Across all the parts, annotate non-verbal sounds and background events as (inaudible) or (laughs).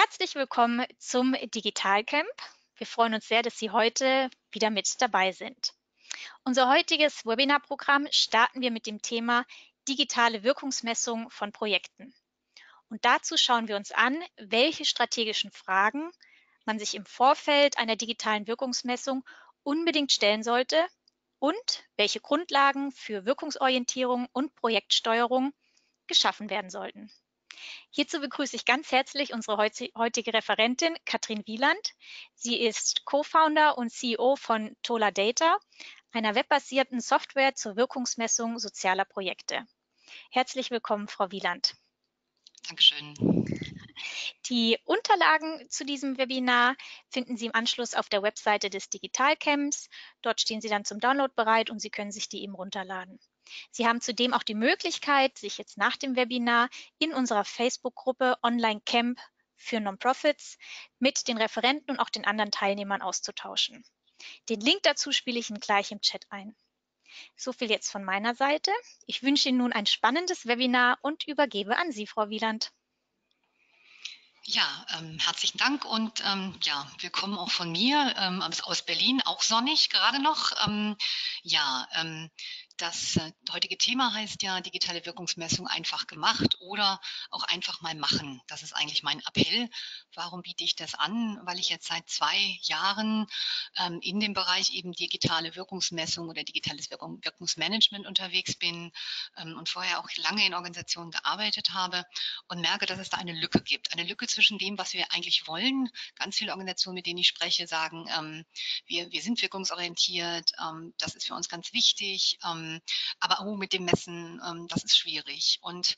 Herzlich willkommen zum Digitalcamp. Wir freuen uns sehr, dass Sie heute wieder mit dabei sind. Unser heutiges Webinarprogramm starten wir mit dem Thema digitale Wirkungsmessung von Projekten. Und dazu schauen wir uns an, welche strategischen Fragen man sich im Vorfeld einer digitalen Wirkungsmessung unbedingt stellen sollte und welche Grundlagen für Wirkungsorientierung und Projektsteuerung geschaffen werden sollten. Hierzu begrüße ich ganz herzlich unsere heutige Referentin Katrin Wieland. Sie ist Co-Founder und CEO von Tola Data, einer webbasierten Software zur Wirkungsmessung sozialer Projekte. Herzlich willkommen, Frau Wieland. Dankeschön. Die Unterlagen zu diesem Webinar finden Sie im Anschluss auf der Webseite des Digitalcamps. Dort stehen sie dann zum Download bereit und Sie können sich die eben runterladen. Sie haben zudem auch die Möglichkeit, sich jetzt nach dem Webinar in unserer Facebook-Gruppe Online Camp für Non-Profits mit den Referenten und auch den anderen Teilnehmern auszutauschen. Den Link dazu spiele ich Ihnen gleich im Chat ein. So viel jetzt von meiner Seite. Ich wünsche Ihnen nun ein spannendes Webinar und übergebe an Sie, Frau Wieland. Ja, ähm, herzlichen Dank und ähm, ja, willkommen auch von mir ähm, aus Berlin, auch sonnig gerade noch. Ähm, ja, ähm, das äh, heutige Thema heißt ja digitale Wirkungsmessung einfach gemacht oder auch einfach mal machen. Das ist eigentlich mein Appell. Warum biete ich das an? Weil ich jetzt seit zwei Jahren ähm, in dem Bereich eben digitale Wirkungsmessung oder digitales Wirkung, Wirkungsmanagement unterwegs bin ähm, und vorher auch lange in Organisationen gearbeitet habe und merke, dass es da eine Lücke gibt. Eine Lücke zwischen dem, was wir eigentlich wollen. Ganz viele Organisationen, mit denen ich spreche, sagen, ähm, wir, wir sind wirkungsorientiert, ähm, das ist für uns ganz wichtig ähm, aber oh, mit dem Messen, ähm, das ist schwierig. Und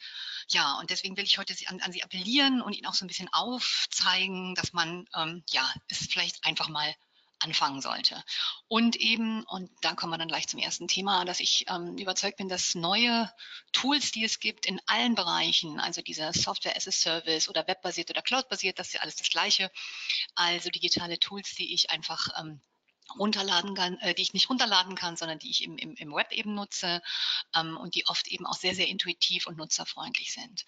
ja, und deswegen will ich heute an, an Sie appellieren und Ihnen auch so ein bisschen aufzeigen, dass man ähm, ja es vielleicht einfach mal anfangen sollte. Und eben, und da kommen wir dann gleich zum ersten Thema, dass ich ähm, überzeugt bin, dass neue Tools, die es gibt in allen Bereichen, also diese Software as a Service oder webbasiert oder cloudbasiert, das ist ja alles das Gleiche. Also digitale Tools, die ich einfach ähm, runterladen kann, äh, die ich nicht runterladen kann, sondern die ich im, im, im Web eben nutze ähm, und die oft eben auch sehr, sehr intuitiv und nutzerfreundlich sind.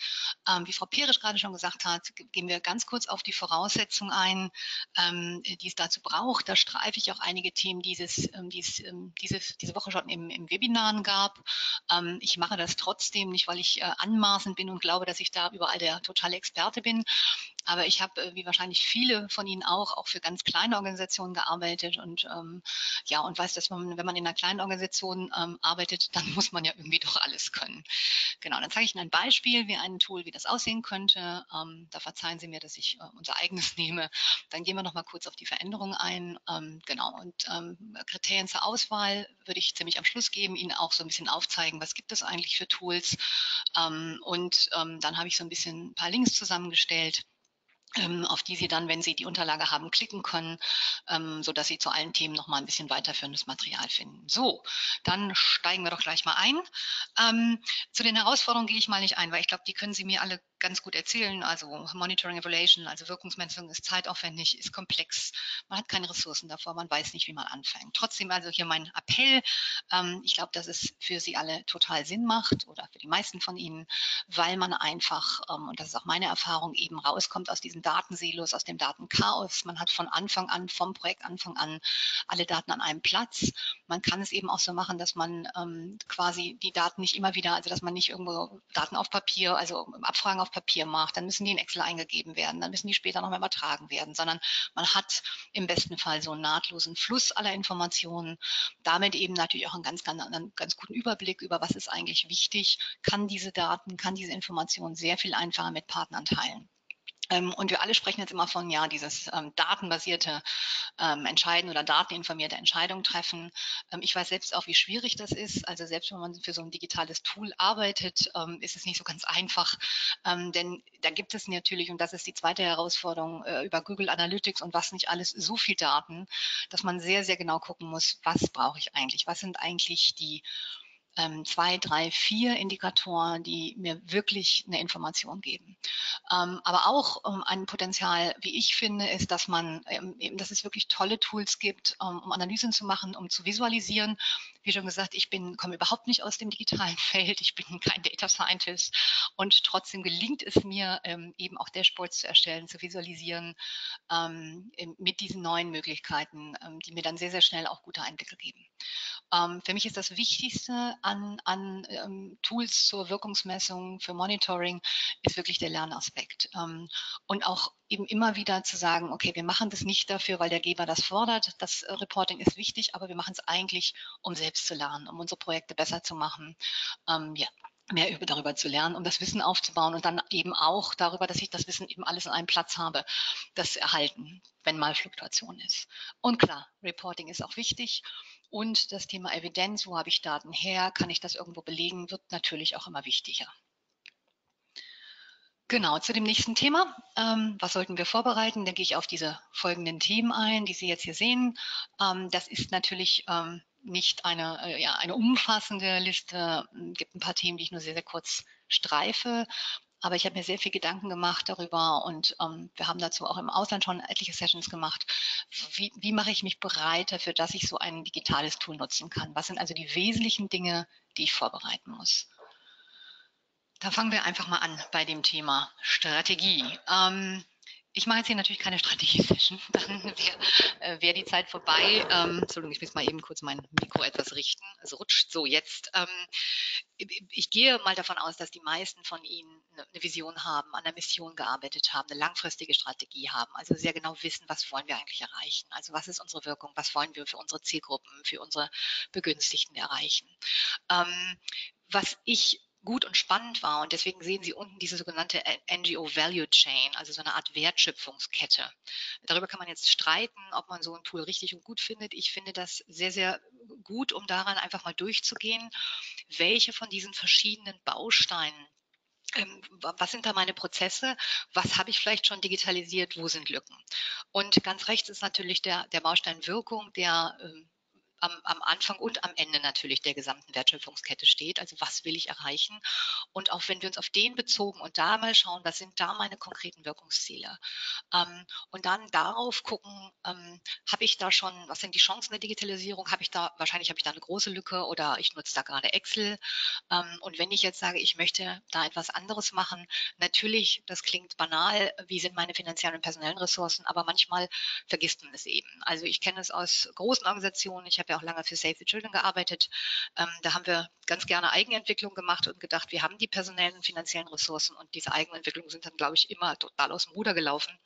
Ähm, wie Frau Perisch gerade schon gesagt hat, gehen wir ganz kurz auf die Voraussetzungen ein, ähm, die es dazu braucht. Da streife ich auch einige Themen, die es, ähm, die es ähm, diese, diese Woche schon im, im Webinaren gab. Ähm, ich mache das trotzdem nicht, weil ich äh, anmaßend bin und glaube, dass ich da überall der totale Experte bin, aber ich habe, äh, wie wahrscheinlich viele von Ihnen auch, auch für ganz kleine Organisationen gearbeitet und ähm, ja, und weiß, dass man, wenn man in einer kleinen Organisation ähm, arbeitet, dann muss man ja irgendwie doch alles können. Genau, dann zeige ich Ihnen ein Beispiel, wie ein Tool, wie das aussehen könnte. Ähm, da verzeihen Sie mir, dass ich äh, unser eigenes (laughs) nehme. Dann gehen wir noch mal kurz auf die Veränderungen ein. Ähm, genau, und ähm, Kriterien zur Auswahl würde ich ziemlich am Schluss geben, Ihnen auch so ein bisschen aufzeigen, was gibt es eigentlich für Tools. Ähm, und dann habe ich so ein bisschen ein paar Links zusammengestellt auf die Sie dann, wenn Sie die Unterlage haben, klicken können, ähm, so dass Sie zu allen Themen noch mal ein bisschen weiterführendes Material finden. So, dann steigen wir doch gleich mal ein. Ähm, zu den Herausforderungen gehe ich mal nicht ein, weil ich glaube, die können Sie mir alle ganz gut erzählen. Also Monitoring Evaluation, also Wirkungsmessung ist zeitaufwendig, ist komplex. Man hat keine Ressourcen davor, man weiß nicht, wie man anfängt. Trotzdem also hier mein Appell. Ähm, ich glaube, dass es für Sie alle total Sinn macht oder für die meisten von Ihnen, weil man einfach, ähm, und das ist auch meine Erfahrung, eben rauskommt aus Datensilos, aus dem Datenchaos. Man hat von Anfang an, vom Projektanfang an, alle Daten an einem Platz. Man kann es eben auch so machen, dass man ähm, quasi die Daten nicht immer wieder, also dass man nicht irgendwo Daten auf Papier, also Abfragen auf Papier macht, dann müssen die in Excel eingegeben werden, dann müssen die später nochmal übertragen werden, sondern man hat im besten Fall so einen nahtlosen Fluss aller Informationen, damit eben natürlich auch einen ganz, ganz, ganz guten Überblick über, was ist eigentlich wichtig, kann diese Daten, kann diese Informationen sehr viel einfacher mit Partnern teilen. Ähm, und wir alle sprechen jetzt immer von, ja, dieses ähm, datenbasierte ähm, Entscheiden oder dateninformierte Entscheidungen treffen. Ähm, ich weiß selbst auch, wie schwierig das ist. Also selbst wenn man für so ein digitales Tool arbeitet, ähm, ist es nicht so ganz einfach. Ähm, denn da gibt es natürlich, und das ist die zweite Herausforderung, äh, über Google Analytics und was nicht alles, so viel Daten, dass man sehr, sehr genau gucken muss, was brauche ich eigentlich? Was sind eigentlich die ähm, zwei, drei, vier Indikatoren, die mir wirklich eine Information geben. Ähm, aber auch ähm, ein Potenzial, wie ich finde, ist, dass man ähm, eben, dass es wirklich tolle Tools gibt, ähm, um Analysen zu machen, um zu visualisieren. Wie schon gesagt, ich bin, komme überhaupt nicht aus dem digitalen (laughs) Feld. Ich bin kein Data Scientist und trotzdem gelingt es mir, ähm, eben auch Dashboards zu erstellen, zu visualisieren mit diesen neuen Möglichkeiten, die mir dann sehr, sehr schnell auch gute Einblicke geben. für mich ist das Wichtigste an, an ähm, Tools zur Wirkungsmessung, für Monitoring, ist wirklich der Lernaspekt. Ähm, und auch eben immer wieder zu sagen, okay, wir machen das nicht dafür, weil der Geber das fordert. Das äh, Reporting ist wichtig, aber wir machen es eigentlich, um selbst zu lernen, um unsere Projekte besser zu machen. Ähm, ja, mehr über, darüber zu lernen, um das Wissen aufzubauen und dann eben auch darüber, dass ich das Wissen eben alles an einem Platz habe, das erhalten, wenn mal Fluktuation ist. Und klar, Reporting ist auch wichtig und das Thema Evidenz, wo habe ich Daten her, kann ich das irgendwo belegen, wird natürlich auch immer wichtiger. Genau, zu dem nächsten Thema. Ähm, was sollten wir vorbereiten? Da gehe ich auf diese folgenden Themen ein, die Sie jetzt hier sehen. Ähm, das ist natürlich ähm, nicht eine, äh, ja, eine umfassende Liste. Es gibt ein paar Themen, die ich nur sehr, sehr kurz streife. Aber ich habe mir sehr viel Gedanken gemacht darüber und ähm, wir haben dazu auch im Ausland schon etliche Sessions gemacht. Wie, wie mache ich mich bereit dafür, dass ich so ein digitales Tool nutzen kann? Was sind also die wesentlichen Dinge, die ich vorbereiten muss? Da fangen wir einfach mal an bei dem Thema Strategie. Ähm, ich mache jetzt hier natürlich keine Strategie-Session, dann (laughs) wäre äh, wär die Zeit vorbei. Ähm, Entschuldigung, ich muss mal eben kurz mein Mikro etwas richten. Es rutscht so jetzt. Ähm, ich gehe mal davon aus, dass die meisten von Ihnen eine Vision haben, an der Mission gearbeitet haben, eine langfristige Strategie haben, also sehr genau wissen, was wollen wir eigentlich erreichen. Also was ist unsere Wirkung, was wollen wir für unsere Zielgruppen, für unsere Begünstigten erreichen. Ähm, was ich gut und spannend war. Und deswegen sehen Sie unten diese sogenannte NGO Value Chain, also so eine Art Wertschöpfungskette. Darüber kann man jetzt streiten, ob man so ein Tool richtig und gut findet. Ich finde das sehr, sehr gut, um daran einfach mal durchzugehen, welche von diesen verschiedenen Bausteinen ähm, was sind da meine Prozesse? Was habe ich vielleicht schon digitalisiert? Wo sind Lücken? Und ganz rechts ist natürlich der, der Baustein Wirkung, der ähm, am, am Anfang und am Ende natürlich der gesamten Wertschöpfungskette steht. Also was will ich erreichen? Und auch wenn wir uns auf den bezogen und da mal schauen, was sind da meine konkreten Wirkungsziele? Ähm, und dann darauf gucken, ähm, habe ich da schon, was sind die Chancen der Digitalisierung? Habe ich da, wahrscheinlich habe ich da eine große Lücke oder ich nutze da gerade Excel. Ähm, und wenn ich jetzt sage, ich möchte da etwas anderes machen, natürlich, das klingt banal, wie sind meine finanziellen und personellen Ressourcen, aber manchmal vergisst man es eben. Also ich kenne es aus großen Organisationen, ich habe ja auch lange für Save the Children gearbeitet. Ähm, da haben wir ganz gerne Eigenentwicklung gemacht und gedacht, wir haben die personellen und finanziellen Ressourcen und diese Eigenentwicklungen sind dann, glaube ich, immer total aus dem Ruder gelaufen.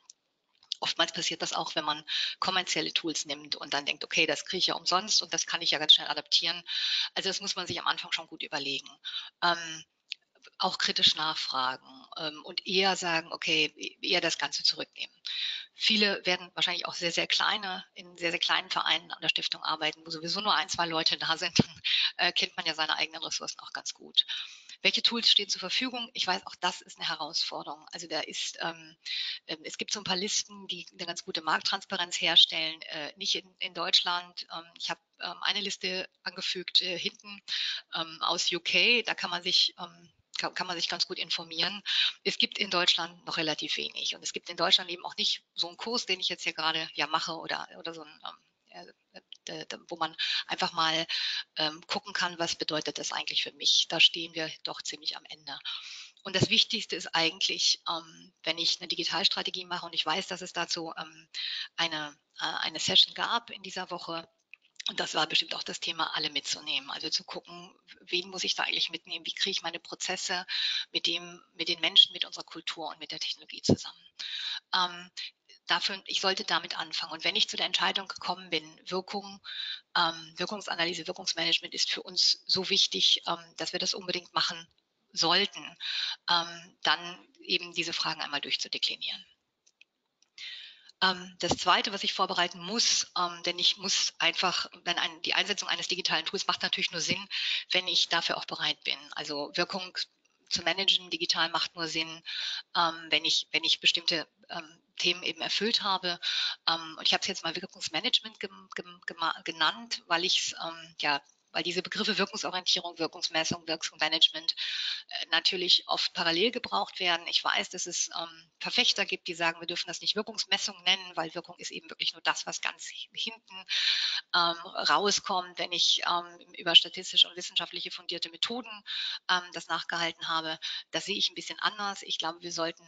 Oftmals passiert das auch, wenn man kommerzielle Tools nimmt und dann denkt, okay, das kriege ich ja umsonst und das kann ich ja ganz schnell adaptieren. Also das muss man sich am Anfang schon gut überlegen. Ähm, auch kritisch nachfragen ähm, und eher sagen, okay, eher das Ganze zurücknehmen. Viele werden wahrscheinlich auch sehr, sehr kleine, in sehr, sehr kleinen Vereinen an der Stiftung arbeiten, wo sowieso nur ein, zwei Leute da sind. Dann äh, kennt man ja seine eigenen Ressourcen auch ganz gut. Welche Tools stehen zur Verfügung? Ich weiß, auch das ist eine Herausforderung. Also da ist, ähm, ähm es gibt so ein paar Listen, die eine ganz gute Markttransparenz herstellen. Äh, nicht in, in Deutschland. Ähm, ich habe ähm, eine Liste angefügt äh, hinten ähm, aus UK. Da kann man sich ähm, kann, man sich ganz gut informieren. Es gibt in Deutschland noch relativ wenig und es gibt in Deutschland eben auch nicht so einen Kurs, den ich jetzt hier gerade ja mache oder, oder so ein ähm, äh, wo man einfach mal ähm, gucken kann, was bedeutet das eigentlich für mich. Da stehen wir doch ziemlich am Ende. Und das Wichtigste ist eigentlich, ähm, wenn ich eine Digitalstrategie mache und ich weiß, dass es dazu ähm, eine, äh, eine Session gab in dieser Woche, und das war bestimmt auch das Thema, alle mitzunehmen. Also zu gucken, wen muss ich da eigentlich mitnehmen? Wie kriege ich meine Prozesse mit dem, mit den Menschen, mit unserer Kultur und mit der Technologie zusammen? Ähm, dafür, ich sollte damit anfangen. Und wenn ich zu der Entscheidung gekommen bin, Wirkung, ähm, Wirkungsanalyse, Wirkungsmanagement ist für uns so wichtig, ähm, dass wir das unbedingt machen sollten, ähm, dann eben diese Fragen einmal durchzudeklinieren. Ähm, das Zweite, was ich vorbereiten muss, ähm, denn ich muss einfach, wenn ein, die Einsetzung eines digitalen Tools macht natürlich nur Sinn, wenn ich dafür auch bereit bin. Also Wirkung zu managen digital macht nur Sinn, ähm, wenn ich wenn ich bestimmte Themen eben erfüllt habe. Und ich habe es jetzt mal Wirkungsmanagement gem, gem, genannt, weil ich es ja weil diese Begriffe Wirkungsorientierung, Wirkungsmessung, Wirkungsmanagement äh, natürlich oft parallel gebraucht werden. Ich weiß, dass es ähm, Verfechter gibt, die sagen, wir dürfen das nicht Wirkungsmessung nennen, weil Wirkung ist eben wirklich nur das, was ganz hinten ähm, rauskommt, wenn ich ähm, über statistische und wissenschaftliche fundierte Methoden ähm, das nachgehalten habe. Das sehe ich ein bisschen anders. Ich glaube, wir sollten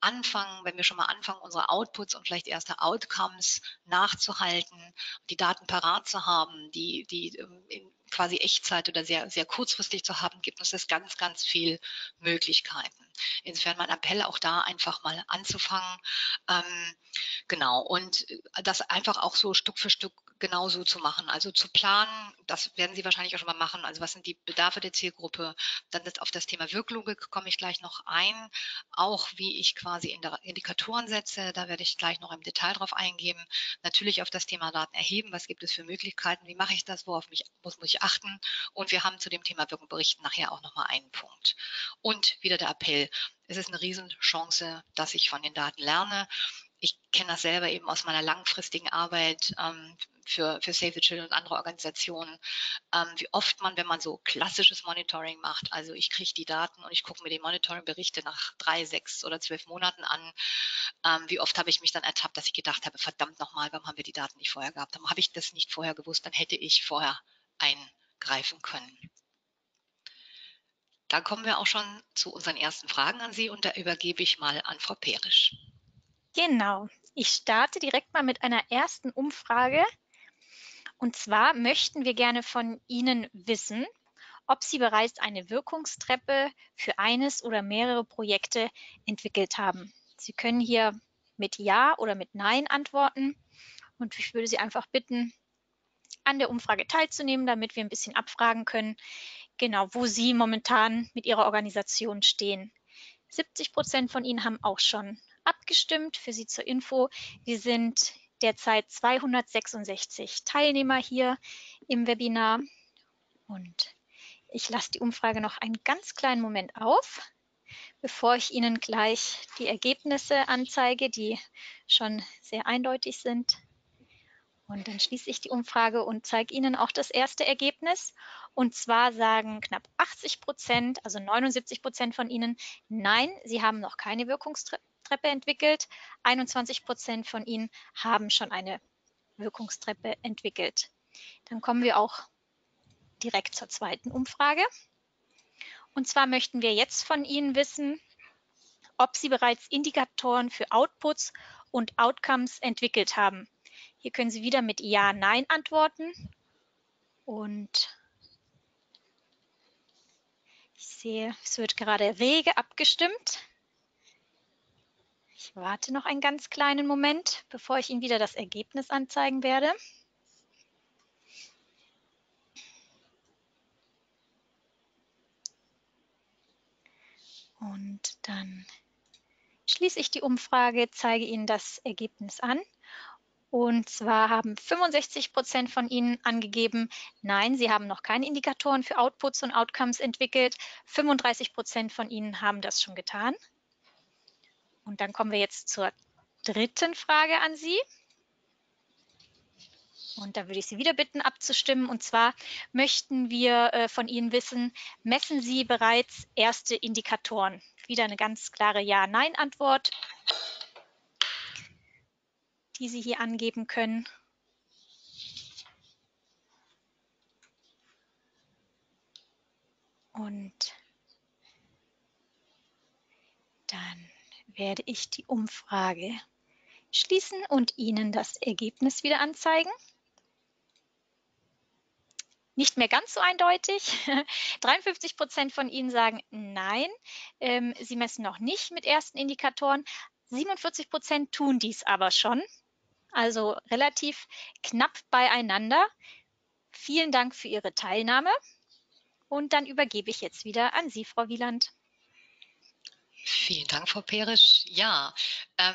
anfangen, wenn wir schon mal anfangen, unsere Outputs und vielleicht erste Outcomes nachzuhalten, die Daten parat zu haben, die, die ähm, in quasi Echtzeit oder sehr, sehr kurzfristig zu haben, gibt uns das ganz, ganz viel Möglichkeiten. Insofern mein Appell auch da einfach mal anzufangen. Ähm, genau. Und das einfach auch so Stück für Stück genauso zu machen. Also zu planen, das werden Sie wahrscheinlich auch schon mal machen. Also was sind die Bedarfe der Zielgruppe? Dann auf das Thema Wirklogik komme ich gleich noch ein. Auch wie ich quasi Indikatoren setze, da werde ich gleich noch im Detail drauf eingehen. Natürlich auf das Thema Daten erheben. Was gibt es für Möglichkeiten? Wie mache ich das? Worauf mich, muss, muss ich achten? Und wir haben zu dem Thema Wirkung berichten nachher auch nochmal einen Punkt. Und wieder der Appell. Es ist eine Riesenchance, dass ich von den Daten lerne ich kenne das selber eben aus meiner langfristigen Arbeit ähm, für, für Save the Children und andere Organisationen, ähm, wie oft man, wenn man so klassisches Monitoring macht, also ich kriege die Daten und ich gucke mir die Monitoring-Berichte nach drei, sechs oder zwölf Monaten an, ähm, wie oft habe ich mich dann ertappt, dass ich gedacht habe, verdammt nochmal, warum haben wir die Daten nicht vorher gehabt? Habe ich das nicht vorher gewusst, dann hätte ich vorher eingreifen können. Da kommen wir auch schon zu unseren ersten Fragen an Sie und da übergebe ich mal an Frau Perisch. Genau. Ich starte direkt mal mit einer ersten Umfrage. Und zwar möchten wir gerne von Ihnen wissen, ob Sie bereits eine Wirkungstreppe für eines oder mehrere Projekte entwickelt haben. Sie können hier mit Ja oder mit Nein antworten. Und ich würde Sie einfach bitten, an der Umfrage teilzunehmen, damit wir ein bisschen abfragen können, genau, wo Sie momentan mit Ihrer Organisation stehen. 70 Prozent von Ihnen haben auch schon abgestimmt. Für Sie zur Info, wir sind derzeit 266 Teilnehmer hier im Webinar und ich lasse die Umfrage noch einen ganz kleinen Moment auf, bevor ich Ihnen gleich die Ergebnisse anzeige, die schon sehr eindeutig sind. Und dann schließe ich die Umfrage und zeige Ihnen auch das erste Ergebnis. Und zwar sagen knapp 80 Prozent, also 79 Prozent von Ihnen, nein, sie haben noch keine Wirkungstreppe Wirkungstreppe entwickelt. 21 Prozent von ihnen haben schon eine Wirkungstreppe entwickelt. Dann kommen wir auch direkt zur zweiten Umfrage. Und zwar möchten wir jetzt von Ihnen wissen, ob Sie bereits Indikatoren für Outputs und Outcomes entwickelt haben. Hier können Sie wieder mit Ja, Nein antworten. Und ich sehe, es wird gerade rege abgestimmt. Ich warte noch einen ganz kleinen Moment, bevor ich Ihnen wieder das Ergebnis anzeigen werde. Und dann schließe ich die Umfrage, zeige Ihnen das Ergebnis an. Und zwar haben 65 Prozent von Ihnen angegeben, nein, Sie haben noch keine Indikatoren für Outputs und Outcomes entwickelt. 35 Prozent von Ihnen haben das schon getan. Und dann kommen wir jetzt zur dritten Frage an Sie. Und da würde ich Sie wieder bitten, abzustimmen. Und zwar möchten wir äh, von Ihnen wissen, messen Sie bereits erste Indikatoren? Wieder eine ganz klare Ja-Nein-Antwort, die Sie hier angeben können. Und dann werde ich die Umfrage schließen und Ihnen das Ergebnis wieder anzeigen. Nicht mehr ganz so eindeutig. (laughs) 53 Prozent von Ihnen sagen Nein, ähm, Sie messen noch nicht mit ersten Indikatoren. 47 Prozent tun dies aber schon. Also relativ knapp beieinander. Vielen Dank für Ihre Teilnahme. Und dann übergebe ich jetzt wieder an Sie, Frau Wieland. Vielen Dank, Frau Perisch. Ja, ähm,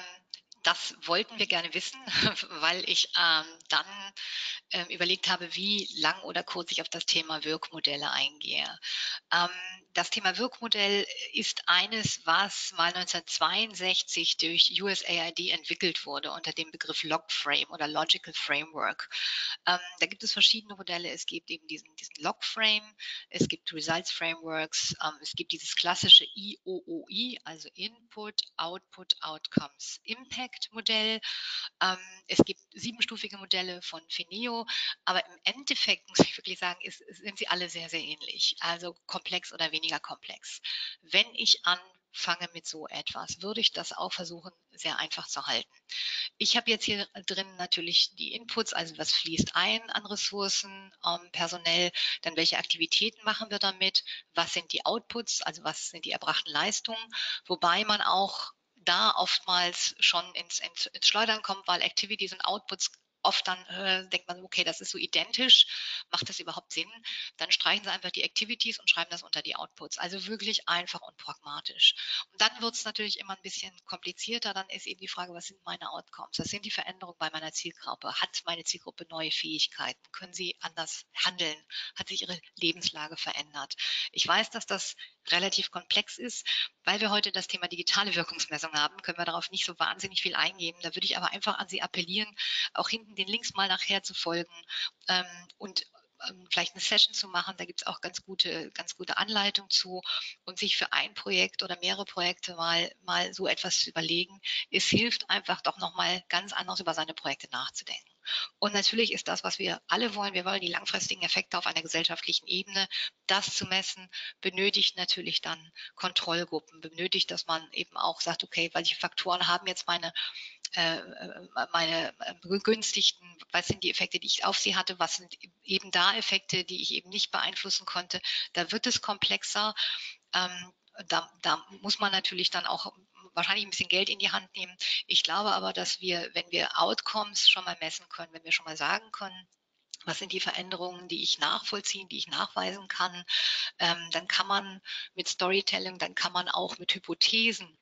das wollten wir gerne wissen, (laughs) weil ich ähm, dann äh, überlegt habe, wie lang oder kurz ich auf das Thema Wirkmodelle eingehe. Ähm, das Thema Wirkmodell ist eines, was mal 1962 durch USAID entwickelt wurde unter dem Begriff Logframe oder Logical Framework. Ähm, da gibt es verschiedene Modelle. Es gibt eben diesen, diesen Logframe, es gibt Results Frameworks, ähm, es gibt dieses klassische IOOI, also Input, Output, Outcomes, Impact Modell. Ähm, es gibt siebenstufige Modelle von Fineo, aber im Endeffekt muss ich wirklich sagen, ist, sind sie alle sehr, sehr ähnlich. Also komplex oder weniger komplex. Wenn ich anfange mit so etwas, würde ich das auch versuchen, sehr einfach zu halten. Ich habe jetzt hier drin natürlich die Inputs, also was fließt ein an Ressourcen, ähm, personell, dann welche Aktivitäten machen wir damit, was sind die Outputs, also was sind die erbrachten Leistungen, wobei man auch da oftmals schon ins, ins, ins Schleudern kommt, weil Activities und Outputs oft dann äh, denkt man, okay, das ist so identisch, macht das überhaupt Sinn? Dann streichen Sie einfach die Activities und schreiben das unter die Outputs. Also wirklich einfach und pragmatisch. Und dann wird es natürlich immer ein bisschen komplizierter. Dann ist eben die Frage, was sind meine Outcomes? Was sind die Veränderungen bei meiner Zielgruppe? Hat meine Zielgruppe neue Fähigkeiten? Können sie anders handeln? Hat sich ihre Lebenslage verändert? Ich weiß, dass das relativ komplex ist. Weil wir heute das Thema digitale Wirkungsmessung haben, können wir darauf nicht so wahnsinnig viel eingehen. Da würde ich aber einfach an Sie appellieren, auch hinten den Links mal nachher zu folgen ähm, und ähm, vielleicht eine Session zu machen. Da gibt es auch ganz gute, ganz gute Anleitung zu und sich für ein Projekt oder mehrere Projekte mal, mal so etwas zu überlegen. Es hilft einfach doch nochmal ganz anders über seine Projekte nachzudenken. Und natürlich ist das, was wir alle wollen, wir wollen die langfristigen Effekte auf einer gesellschaftlichen Ebene. Das zu messen benötigt natürlich dann Kontrollgruppen, benötigt, dass man eben auch sagt, okay, welche Faktoren haben jetzt meine äh, meine begünstigten, was sind die Effekte, die ich auf sie hatte, was sind eben da Effekte, die ich eben nicht beeinflussen konnte. Da wird es komplexer. Ähm, da, da muss man natürlich dann auch wahrscheinlich ein bisschen Geld in die Hand nehmen. Ich glaube aber, dass wir, wenn wir Outcomes schon mal messen können, wenn wir schon mal sagen können, was sind die Veränderungen, die ich nachvollziehen, die ich nachweisen kann, ähm, dann kann man mit Storytelling, dann kann man auch mit Hypothesen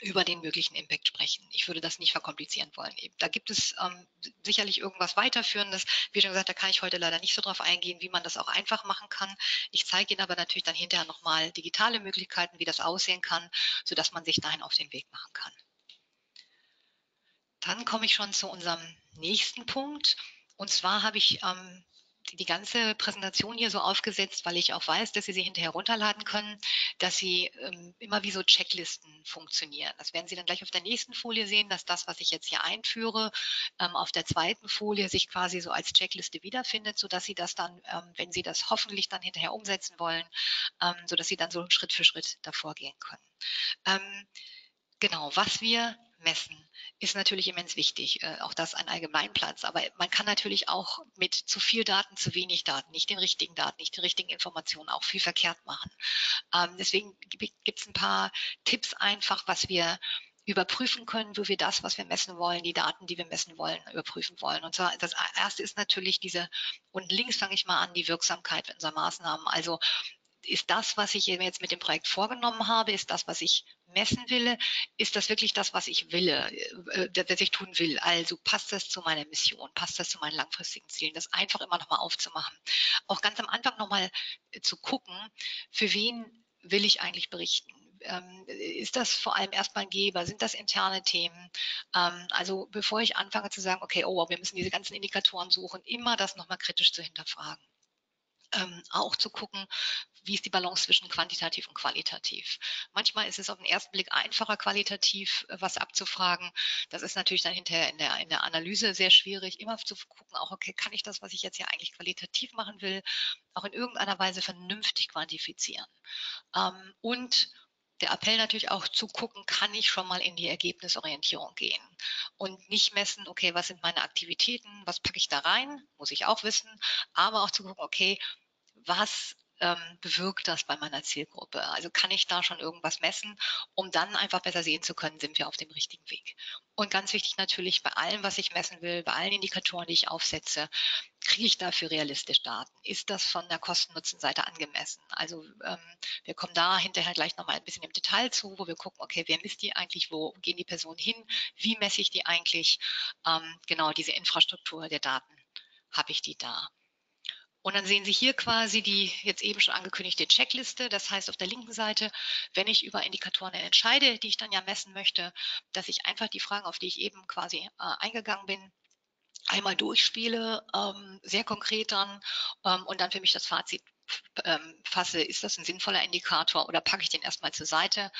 über den möglichen Impact sprechen. Ich würde das nicht verkomplizieren wollen. Da gibt es ähm, sicherlich irgendwas weiterführendes. Wie schon gesagt, da kann ich heute leider nicht so drauf eingehen, wie man das auch einfach machen kann. Ich zeige Ihnen aber natürlich dann hinterher nochmal digitale Möglichkeiten, wie das aussehen kann, sodass man sich dahin auf den Weg machen kann. Dann komme ich schon zu unserem nächsten Punkt. Und zwar habe ich ähm, die ganze Präsentation hier so aufgesetzt, weil ich auch weiß, dass Sie sie hinterher runterladen können, dass sie ähm, immer wie so Checklisten funktionieren. Das werden Sie dann gleich auf der nächsten Folie sehen, dass das, was ich jetzt hier einführe, ähm, auf der zweiten Folie sich quasi so als Checkliste wiederfindet, sodass Sie das dann, ähm, wenn Sie das hoffentlich dann hinterher umsetzen wollen, ähm, sodass Sie dann so Schritt für Schritt davor gehen können. Ähm, genau, was wir messen ist natürlich immens wichtig. Äh, auch das ein Allgemeinplatz. Aber man kann natürlich auch mit zu viel Daten, zu wenig Daten, nicht den richtigen Daten, nicht die richtigen Informationen auch viel verkehrt machen. Ähm, deswegen gibt es ein paar Tipps einfach, was wir überprüfen können, wo wir das, was wir messen wollen, die Daten, die wir messen wollen, überprüfen wollen. Und zwar das erste ist natürlich diese, und links fange ich mal an, die Wirksamkeit unserer Maßnahmen. Also ist das, was ich jetzt mit dem Projekt vorgenommen habe, ist das, was ich messen will, ist das wirklich das, was ich will, äh, was ich tun will. Also passt das zu meiner Mission, passt das zu meinen langfristigen Zielen, das einfach immer nochmal aufzumachen. Auch ganz am Anfang nochmal äh, zu gucken, für wen will ich eigentlich berichten ähm, ist das vor allem erstmal ein Geber? Sind das interne Themen? Ähm, also bevor ich anfange zu sagen, okay, oh, wir müssen diese ganzen Indikatoren suchen, immer das nochmal kritisch zu hinterfragen. Ähm, auch zu gucken, wie ist die Balance zwischen quantitativ und qualitativ. Manchmal ist es auf den ersten Blick einfacher, qualitativ äh, was abzufragen. Das ist natürlich dann hinterher in der, in der Analyse sehr schwierig, immer zu gucken, auch, okay, kann ich das, was ich jetzt hier eigentlich qualitativ machen will, auch in irgendeiner Weise vernünftig quantifizieren. Ähm, und der Appell natürlich auch zu gucken, kann ich schon mal in die Ergebnisorientierung gehen und nicht messen, okay, was sind meine Aktivitäten, was packe ich da rein, muss ich auch wissen, aber auch zu gucken, okay, was ähm, bewirkt das bei meiner Zielgruppe? Also kann ich da schon irgendwas messen, um dann einfach besser sehen zu können, sind wir auf dem richtigen Weg. Und ganz wichtig natürlich bei allem, was ich messen will, bei allen Indikatoren, die ich aufsetze, kriege ich dafür realistisch Daten? Ist das von der Kosten-Nutzen-Seite angemessen? Also ähm, wir kommen da hinterher gleich nochmal ein bisschen im Detail zu, wo wir gucken, okay, wer misst die eigentlich, wo gehen die Personen hin, wie messe ich die eigentlich? Ähm, genau, diese Infrastruktur der Daten, habe ich die da? Und dann sehen Sie hier quasi die jetzt eben schon angekündigte Checkliste. Das heißt auf der linken Seite, wenn ich über Indikatoren entscheide, die ich dann ja messen möchte, dass ich einfach die Fragen, auf die ich eben quasi äh, eingegangen bin, einmal durchspiele, ähm, sehr konkret dann ähm, und dann für mich das Fazit ähm, fasse, ist das ein sinnvoller Indikator oder packe ich den erstmal zur Seite?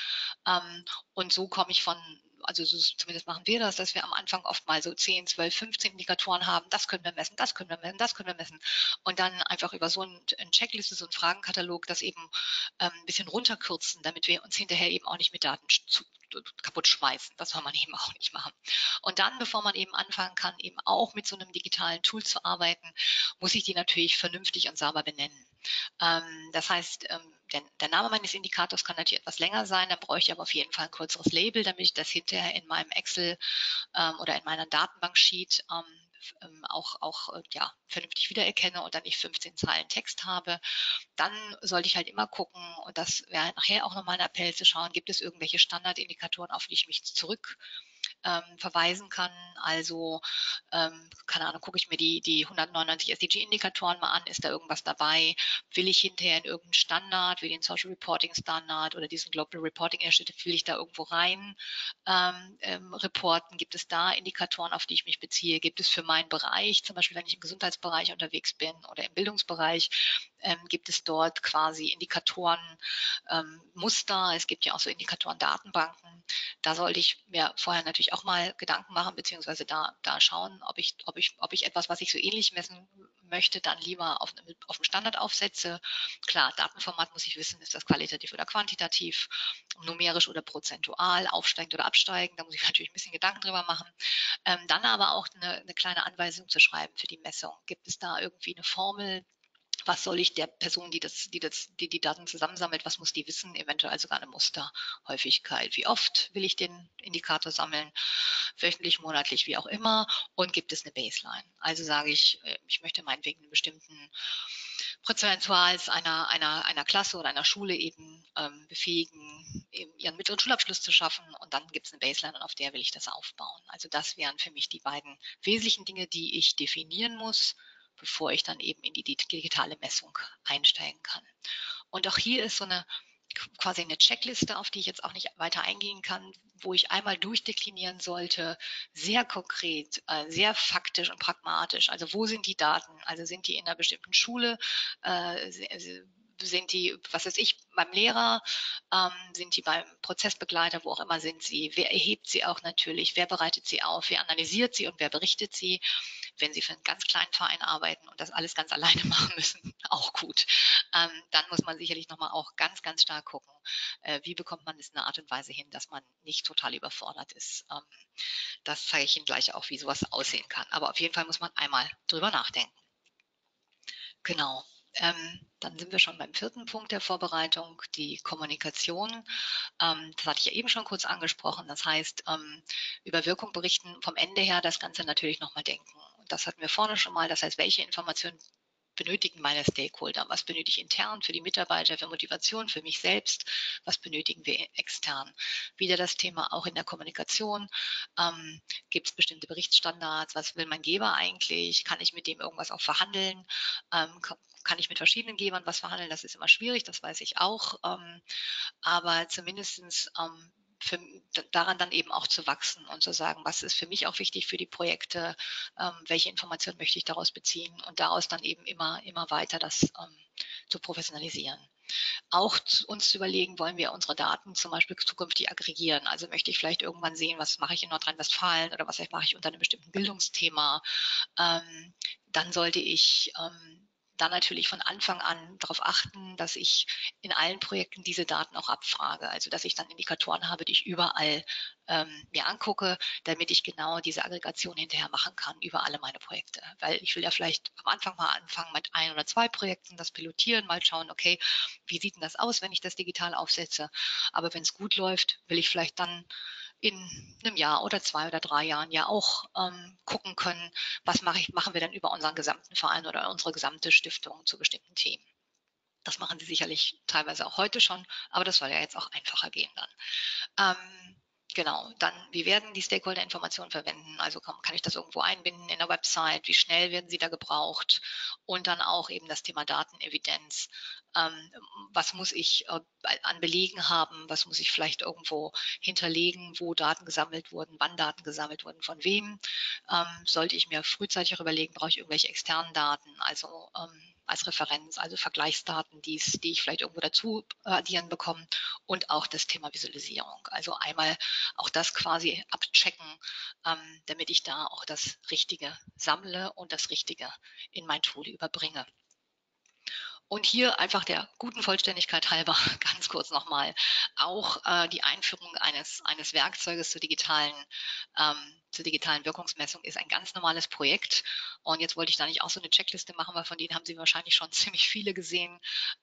Ähm, und so komme ich von also so, zumindest machen wir das, dass wir am Anfang oft mal so 10, 12, 15 Indikatoren haben, das können wir messen, das können wir messen, das können wir messen. Und dann einfach über so ein, ein Checkliste, so einen Fragenkatalog, das eben ähm, ein bisschen runterkürzen, damit wir uns hinterher eben auch nicht mit Daten zu, kaputt schmeißen. Das soll man (laughs) eben auch nicht machen. Und dann, bevor man eben anfangen kann, eben auch mit so einem digitalen Tool zu arbeiten, muss ich die natürlich vernünftig und sauber benennen. Ähm, das heißt, ähm, der, der, Name meines Indikators kann natürlich etwas länger sein, dann brauche ich aber auf jeden Fall ein kürzeres Label, damit ich das hinterher in meinem Excel ähm, oder in meiner Datenbank-Sheet ähm, ähm, auch, auch äh, ja, vernünftig wiedererkenne und dann nicht 15 Zeilen Text habe, dann sollte ich halt immer gucken, und das wäre nachher auch nochmal ein Appell zu schauen, gibt es irgendwelche Standardindikatoren, auf die ich mich zurück ähm, verweisen kann. Also, ähm, keine Ahnung, gucke ich mir die, die 199 SDG-Indikatoren mal an, ist da irgendwas dabei? Will ich hinterher in irgendeinen Standard, wie den Social Reporting Standard oder diesen Global Reporting Initiative, will ich da irgendwo rein ähm, ähm, reporten? Gibt es da Indikatoren, auf die ich mich beziehe? Gibt es für meinen Bereich, zum Beispiel wenn ich im Gesundheitsbereich unterwegs bin oder im Bildungsbereich, ähm, gibt es dort quasi Indikatoren, ähm, Muster, es gibt ja auch so Indikatoren Datenbanken. Da sollte ich mir vorher natürlich auch mal Gedanken machen, beziehungsweise da, da schauen, ob ich, ob, ich, ob ich etwas, was ich so ähnlich messen möchte, dann lieber auf, auf einen Standard aufsetze. Klar, Datenformat muss ich wissen, ist das qualitativ oder quantitativ, numerisch oder prozentual, aufsteigend oder absteigend. Da muss ich (laughs) natürlich ein bisschen Gedanken drüber machen. Ähm, dann aber auch eine, eine kleine Anweisung zu schreiben für die Messung. Gibt es da irgendwie eine Formel, was soll ich der Person, die das, die das, die die Daten zusammensammelt, was muss die wissen, eventuell sogar eine Musterhäufigkeit. Wie oft will ich den Indikator sammeln? Wöchentlich, monatlich, wie auch immer. Und gibt es eine Baseline? Also sage ich, äh, ich möchte meinetwegen einen bestimmten Prozentuals einer, einer, einer Klasse oder einer Schule eben ähm, befähigen, eben ihren mittleren Schulabschluss zu schaffen. Und dann gibt es eine Baseline und auf der will ich das aufbauen. Also das wären für mich die beiden wesentlichen Dinge, die ich definieren muss bevor ich dann eben in die digitale Messung einsteigen kann. Und auch hier ist so eine quasi eine Checkliste, auf die ich jetzt auch nicht weiter eingehen kann, wo ich einmal durchdeklinieren sollte, sehr konkret, äh, sehr faktisch und pragmatisch. Also wo sind die Daten? Also sind die in einer bestimmten Schule? Äh, sind die, was weiß ich, beim Lehrer, ähm, sind die beim Prozessbegleiter, wo auch immer sind sie, wer erhebt sie auch natürlich, wer bereitet sie auf, wer analysiert sie und wer berichtet sie wenn Sie für einen ganz kleinen Verein arbeiten und das alles ganz (laughs) alleine machen müssen, auch gut. Ähm, dann muss man sicherlich nochmal auch ganz, ganz stark gucken, äh, wie bekommt man es in einer Art und Weise hin, dass man nicht total überfordert ist. Ähm, das zeige ich Ihnen gleich auch, wie sowas aussehen kann. Aber auf jeden Fall muss man einmal drüber nachdenken. Genau. Ähm, dann sind wir schon beim vierten Punkt der Vorbereitung, die Kommunikation. Ähm, das hatte ich ja eben schon kurz angesprochen. Das heißt, ähm, über Wirkung berichten, vom Ende her das Ganze natürlich nochmal denken das hatten wir vorne schon mal. Das heißt, welche Informationen benötigen meine Stakeholder? Was benötige ich intern für die Mitarbeiter, für Motivation, für mich selbst? Was benötigen wir extern? Wieder das Thema auch in der Kommunikation. Ähm, Gibt es bestimmte Berichtsstandards? Was will mein Geber eigentlich? Kann ich mit dem irgendwas auch verhandeln? Ähm, kann ich mit verschiedenen Gebern was verhandeln? Das ist immer schwierig, das weiß ich auch. Ähm, aber zumindestens ähm, für, daran dann eben auch zu wachsen und zu sagen, was ist für mich auch wichtig für die Projekte, ähm, welche Informationen möchte ich daraus beziehen und daraus dann eben immer, immer weiter das ähm, zu professionalisieren. Auch zu, uns zu überlegen, wollen wir unsere Daten zum Beispiel zukünftig aggregieren? Also möchte ich vielleicht irgendwann sehen, was mache ich in Nordrhein-Westfalen oder was mache ich unter einem bestimmten Bildungsthema? Ähm, dann sollte ich ähm, dann natürlich von Anfang an darauf achten, dass ich in allen Projekten diese Daten auch abfrage. Also dass ich dann Indikatoren habe, die ich überall ähm, mir angucke, damit ich genau diese Aggregation hinterher machen kann über alle meine Projekte. Weil ich will ja vielleicht am Anfang mal anfangen mit ein oder zwei Projekten, das pilotieren, mal schauen, okay, wie sieht denn das aus, wenn ich das digital aufsetze? Aber wenn es gut läuft, will ich vielleicht dann in einem Jahr oder zwei oder drei Jahren ja auch ähm, gucken können, was mache ich, machen wir denn über unseren gesamten Verein oder unsere gesamte Stiftung zu bestimmten Themen. Das machen sie sicherlich teilweise auch heute schon, aber das soll ja jetzt auch einfacher gehen dann. Ähm, Genau, dann, wie werden die Stakeholder-Informationen verwenden? Also kann, kann, ich das irgendwo einbinden in der Website? Wie schnell werden sie da gebraucht? Und dann auch eben das Thema Datenevidenz. Ähm, was muss ich äh, an Belegen haben? Was muss ich vielleicht irgendwo hinterlegen, wo Daten gesammelt wurden, wann Daten gesammelt wurden, von wem? Ähm, sollte ich mir frühzeitig überlegen, brauche ich irgendwelche externen Daten? Also ähm, als Referenz, also Vergleichsdaten, die ich vielleicht irgendwo dazu addieren bekomme und auch das Thema Visualisierung. Also einmal auch das quasi abchecken, ähm, damit ich da auch das Richtige sammle und das Richtige in mein Tool überbringe. Und hier einfach der guten Vollständigkeit halber (laughs) ganz kurz nochmal auch äh, die Einführung eines, eines Werkzeuges zur digitalen, ähm, zur digitalen Wirkungsmessung ist ein ganz normales Projekt. Und jetzt wollte ich da nicht auch so eine Checkliste machen, weil von denen haben Sie wahrscheinlich schon (laughs) ziemlich viele gesehen.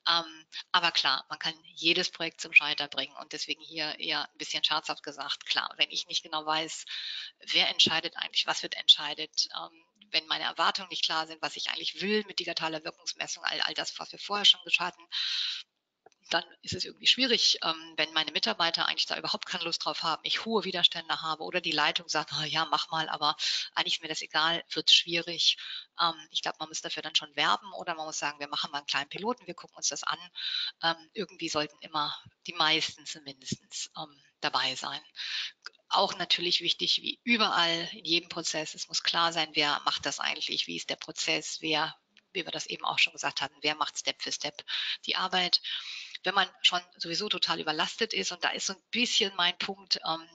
Ähm, aber klar, man kann jedes Projekt zum Scheiter bringen und deswegen hier eher ein bisschen scherzhaft gesagt, klar, wenn ich nicht genau weiß, wer entscheidet eigentlich, was wird entscheidet, ähm, wenn meine Erwartungen nicht klar sind, was ich eigentlich will mit digitaler Wirkungsmessung, all, all das, was wir vorher schon hatten, dann ist es irgendwie schwierig, ähm, wenn meine Mitarbeiter eigentlich da überhaupt keine Lust drauf haben, ich hohe Widerstände habe oder die Leitung sagt, oh, ja, mach mal, aber eigentlich ist mir das egal, wird schwierig. Ähm, ich glaube, man muss dafür dann schon werben oder man muss sagen, wir machen mal einen kleinen Piloten, wir gucken uns das an. Ähm, irgendwie sollten immer die meisten zumindest dabei sein auch natürlich wichtig, wie überall in jedem Prozess. Es muss klar sein, wer macht das eigentlich, wie ist der Prozess, wer, wie wir das eben auch schon gesagt hatten, wer macht Step für Step die Arbeit wenn man schon sowieso total überlastet ist. Und da ist so ein bisschen mein Punkt. Ähm,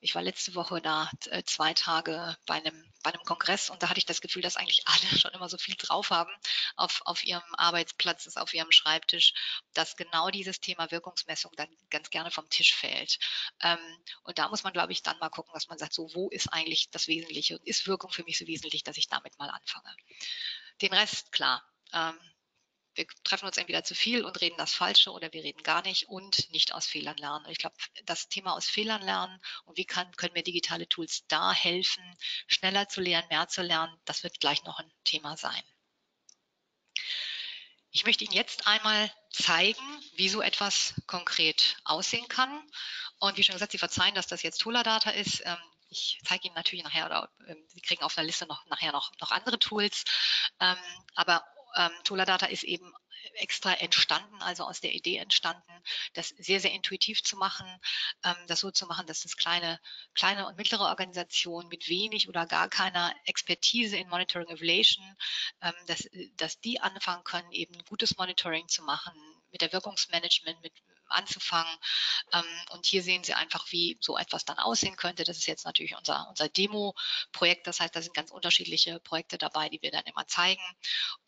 ich war letzte Woche da äh, zwei Tage bei einem, bei einem Kongress und da hatte ich das Gefühl, dass eigentlich (laughs) alle schon immer so viel drauf haben auf, auf ihrem Arbeitsplatz, auf ihrem Schreibtisch, dass genau dieses Thema Wirkungsmessung dann ganz gerne vom Tisch fällt. Ähm, und da muss man, glaube ich, dann mal gucken, dass man sagt, so, wo ist eigentlich das Wesentliche und ist Wirkung für mich so wesentlich, dass ich damit mal anfange. Den Rest, klar. Ähm, wir treffen uns entweder zu viel und reden das Falsche oder wir reden gar nicht und nicht aus Fehlern lernen. Und ich glaube, das Thema aus Fehlern lernen und wie kann, können mir digitale Tools da helfen, schneller zu lernen, mehr zu lernen, das wird gleich noch ein Thema sein. Ich möchte Ihnen jetzt einmal zeigen, wie so etwas konkret aussehen kann. Und wie schon gesagt, Sie verzeihen, dass das jetzt Tula-Data ist. Ähm, ich zeige Ihnen natürlich nachher, oder ähm, Sie kriegen auf der Liste noch nachher noch, noch andere Tools. Ähm, aber ähm, Toladata ist eben extra entstanden, also aus der Idee entstanden, das sehr, sehr intuitiv zu machen, ähm, das so zu machen, dass das kleine, kleine und mittlere Organisationen mit wenig oder gar keiner Expertise in Monitoring Evaluation, ähm, dass, dass die anfangen können, eben gutes Monitoring zu machen, mit der Wirkungsmanagement, mit anzufangen. Ähm, und hier sehen Sie einfach, wie so etwas dann aussehen könnte. Das ist jetzt natürlich unser, unser Demo-Projekt. Das heißt, da sind ganz unterschiedliche Projekte dabei, die wir dann immer zeigen.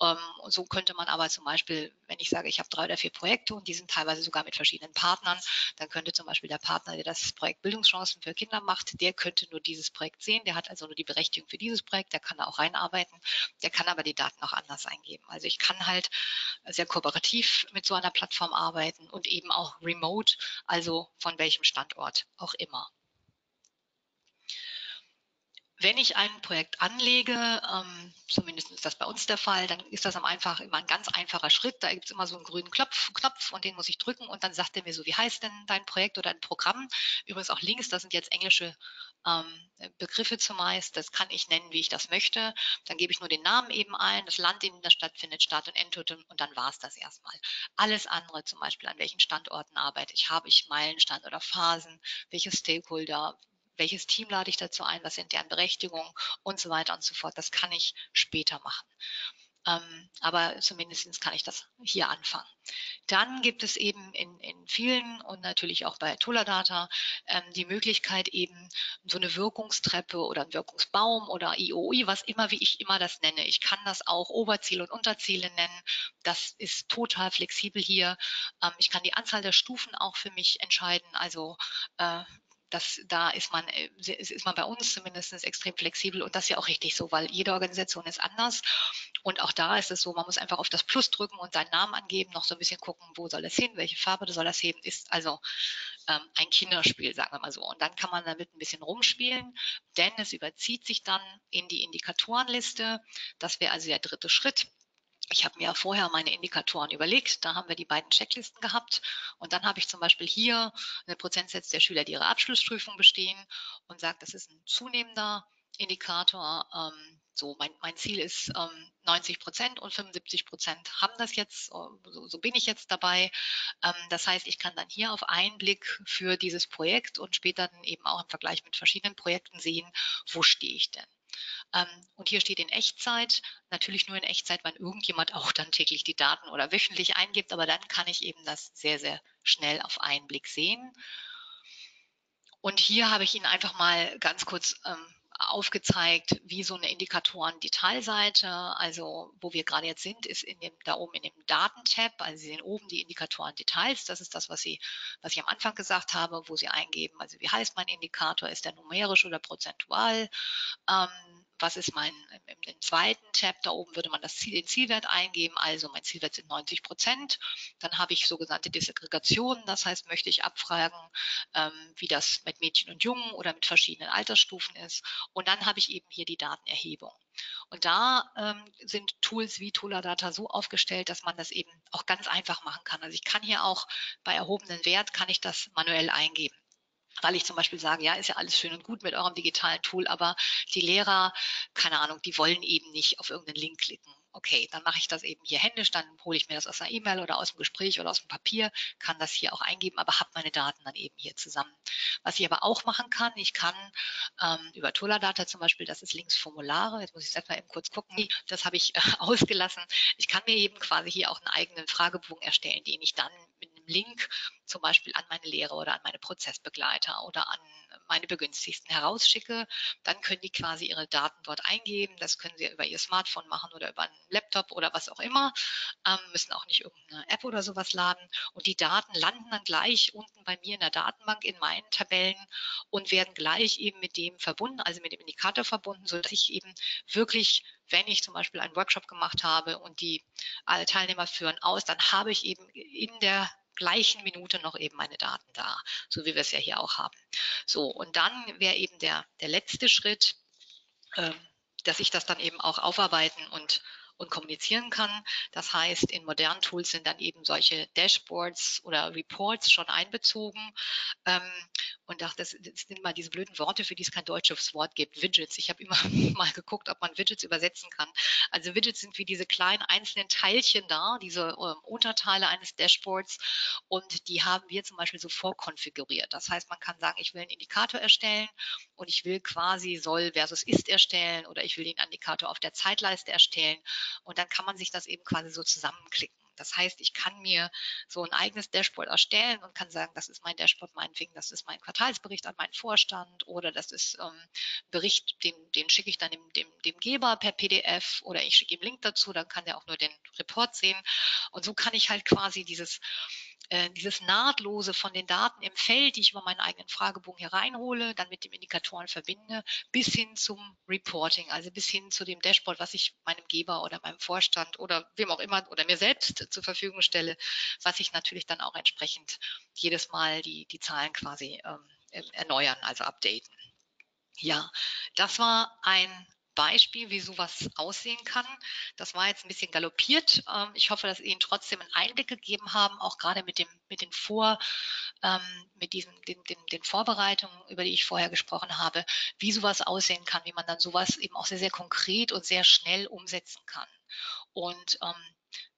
Ähm, und so könnte man aber zum Beispiel, wenn ich sage, ich habe drei oder vier Projekte und die sind teilweise sogar mit verschiedenen Partnern, dann könnte zum Beispiel der Partner, der das Projekt Bildungschancen für Kinder macht, der könnte nur dieses Projekt sehen. Der hat also nur die Berechtigung für dieses Projekt. Der kann da auch reinarbeiten. Der kann aber die Daten auch anders eingeben. Also ich kann halt sehr kooperativ mit so einer Plattform arbeiten und eben auch remote, also von welchem Standort auch immer. Wenn ich ein Projekt anlege, ähm, zumindest ist das bei uns der Fall, dann ist das am einfach immer ein ganz einfacher Schritt. Da gibt es immer so einen grünen Knopf, Knopf und den muss ich drücken und dann sagt er mir so, wie heißt denn dein Projekt oder ein Programm? Übrigens auch Links, das sind jetzt englische Begriffe zumeist. Das kann ich nennen, wie ich das möchte. Dann gebe ich nur den Namen eben ein, das Land, in dem das stattfindet, Start und Enddatum und dann war es das erstmal. Alles andere, zum Beispiel an welchen Standorten arbeite ich, habe ich Meilenstand oder Phasen, welche Stakeholder, welches Team lade ich dazu ein, was sind deren Berechtigungen und so weiter und so fort. Das kann ich später machen. Ähm, aber zumindest kann ich das hier anfangen. Dann gibt es eben in, in vielen und natürlich auch bei Toladata ähm, die Möglichkeit eben so eine Wirkungstreppe oder ein Wirkungsbaum oder IOI, was immer, wie ich immer das nenne. Ich kann das auch Oberziele und Unterziele nennen. Das ist total flexibel hier. Ähm, ich kann die Anzahl der Stufen auch für mich entscheiden. Also äh, das, da ist man, äh, ist man bei uns zumindest extrem flexibel und das ist ja auch richtig so, weil jede Organisation ist anders und auch da ist es so, man muss einfach auf das Plus drücken und seinen Namen angeben, noch so ein bisschen gucken, wo soll es hin, welche Farbe soll das hin, ist also ähm, ein Kinderspiel, sagen wir mal so. Und dann kann man damit ein bisschen rumspielen, denn es überzieht sich dann in die Indikatorenliste. Das wäre also der dritte Schritt. Ich habe mir vorher meine Indikatoren überlegt. Da haben wir die beiden Checklisten gehabt. Und dann habe ich zum Beispiel hier eine Prozentsätze der Schüler, die ihre Abschlussprüfung bestehen und sage, das ist ein zunehmender Indikator. Ähm, so, mein, mein Ziel ist ähm, 90 Prozent und 75 Prozent haben das jetzt, äh, so, so bin ich jetzt dabei. Ähm, das heißt, ich kann dann hier auf einen Blick für dieses Projekt und später dann eben auch im Vergleich mit verschiedenen Projekten sehen, wo stehe ich denn. Ähm, und hier steht in Echtzeit, natürlich nur in Echtzeit, wenn irgendjemand auch dann täglich die Daten oder wöchentlich eingibt, aber dann kann ich eben das sehr, sehr schnell auf einen Blick sehen. Und hier habe ich Ihnen einfach mal ganz kurz ähm, aufgezeigt, wie so eine Indikatoren-Detailseite, also wo wir gerade jetzt sind, ist in dem, da oben in dem Datentab, also Sie sehen oben die Indikatoren-Details, das ist das, was, Sie, was ich am Anfang gesagt habe, wo Sie eingeben, also wie heißt mein Indikator, ist der numerisch oder prozentual, ähm, was ist mein, im, im zweiten Tab da oben würde man das Ziel, den Zielwert eingeben, also mein Zielwert sind 90 Prozent. Dann habe ich sogenannte Disaggregationen, das heißt, möchte ich abfragen, ähm, wie das mit Mädchen und Jungen oder mit verschiedenen Altersstufen ist. Und dann habe ich eben hier die Datenerhebung. Und da ähm, sind Tools wie Toladata so aufgestellt, dass man das eben auch ganz einfach machen kann. Also ich kann hier auch bei erhobenen Wert, kann ich das manuell eingeben weil ich zum Beispiel sage, ja, ist ja alles schön und gut mit eurem digitalen Tool, aber die Lehrer, keine Ahnung, die wollen eben nicht auf irgendeinen Link klicken. Okay, dann mache ich das eben hier händisch, dann hole ich mir das aus einer E-Mail oder aus dem Gespräch oder aus dem Papier, kann das hier auch eingeben, aber habe meine Daten dann eben hier zusammen. Was ich aber auch machen kann, ich kann ähm, über Toladata zum Beispiel, das ist links Formulare, jetzt muss ich selbst mal eben kurz gucken, das habe ich äh, (laughs) ausgelassen. Ich kann mir eben quasi hier auch einen eigenen Fragebogen erstellen, den ich dann mit einem Link zum Beispiel an meine Lehrer oder an meine Prozessbegleiter oder an meine Begünstigten herausschicke, dann können die quasi ihre Daten dort eingeben. Das können sie über ihr Smartphone machen oder über einen Laptop oder was auch immer, ähm, müssen auch nicht irgendeine App oder sowas laden. Und die Daten landen dann gleich unten bei mir in der Datenbank in meinen Tabellen und werden gleich eben mit dem verbunden, also mit dem Indikator verbunden, sodass ich eben wirklich wenn ich zum Beispiel einen Workshop gemacht habe und die alle Teilnehmer führen aus, dann habe ich eben in der gleichen Minute noch eben meine Daten da, so wie wir es ja hier auch haben. So, und dann wäre eben der, der letzte Schritt, äh, dass ich das dann eben auch aufarbeiten und und kommunizieren kann. Das heißt, in modernen Tools sind dann eben solche Dashboards oder Reports schon einbezogen. Ähm, und dachte, das, das sind mal diese blöden Worte, für die es kein deutsches Wort gibt. Widgets. Ich habe immer (laughs) mal geguckt, ob man Widgets übersetzen kann. Also Widgets sind wie diese kleinen einzelnen Teilchen da, diese ähm, Unterteile eines Dashboards. Und die haben wir zum Beispiel so vorkonfiguriert. Das heißt, man kann sagen, ich will einen Indikator erstellen und ich will quasi soll versus ist erstellen oder ich will den Indikator auf der Zeitleiste erstellen. Und dann kann man sich das eben quasi so zusammenklicken. Das heißt, ich kann mir so ein eigenes Dashboard erstellen und kann sagen, das ist mein Dashboard, meinetwegen, das ist mein Quartalsbericht an meinen Vorstand oder das ist ähm, Bericht, den, den schicke ich dann dem, dem, dem Geber per PDF oder ich schicke ihm Link dazu, dann kann der auch nur den Report sehen. Und so kann ich halt quasi dieses äh, dieses Nahtlose von den Daten im Feld, die ich über meinen eigenen Fragebogen hier reinhole, dann mit dem Indikatoren verbinde, bis hin zum Reporting, also bis hin zu dem Dashboard, was ich meinem Geber oder meinem Vorstand oder wem auch immer oder mir selbst zur Verfügung stelle, was ich natürlich dann auch entsprechend jedes Mal die, die Zahlen quasi ähm, erneuern, also updaten. Ja, das war ein Beispiel, wie sowas aussehen kann. Das war jetzt ein bisschen galoppiert. Ähm, ich hoffe, dass Ihnen trotzdem einen Einblick gegeben haben, auch gerade mit dem, mit den Vor, ähm, mit diesen, den, den, den Vorbereitungen, über die ich vorher gesprochen habe, wie sowas aussehen kann, wie man dann sowas eben auch sehr, sehr konkret und sehr schnell umsetzen kann. Und ähm,